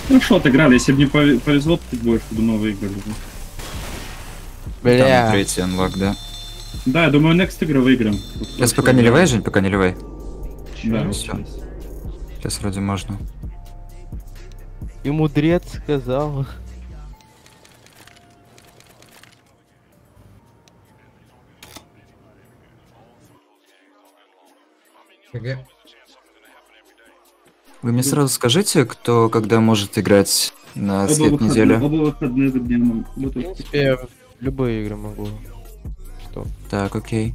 Хорошо отыграли, если бы не пове- повезло, то больше, думаю, выиграли бы. Там Бля. третий анлак, да. Да, я думаю, next игры выиграем. Сейчас пока не ливай, Жень, пока не ливай. Да, сейчас. Сейчас вроде можно. И мудрец сказал. Мне сразу скажите, кто когда может играть на Оба свет недели. Оба выходных дня могу. В принципе, я любые игры могу. Что? Так, окей.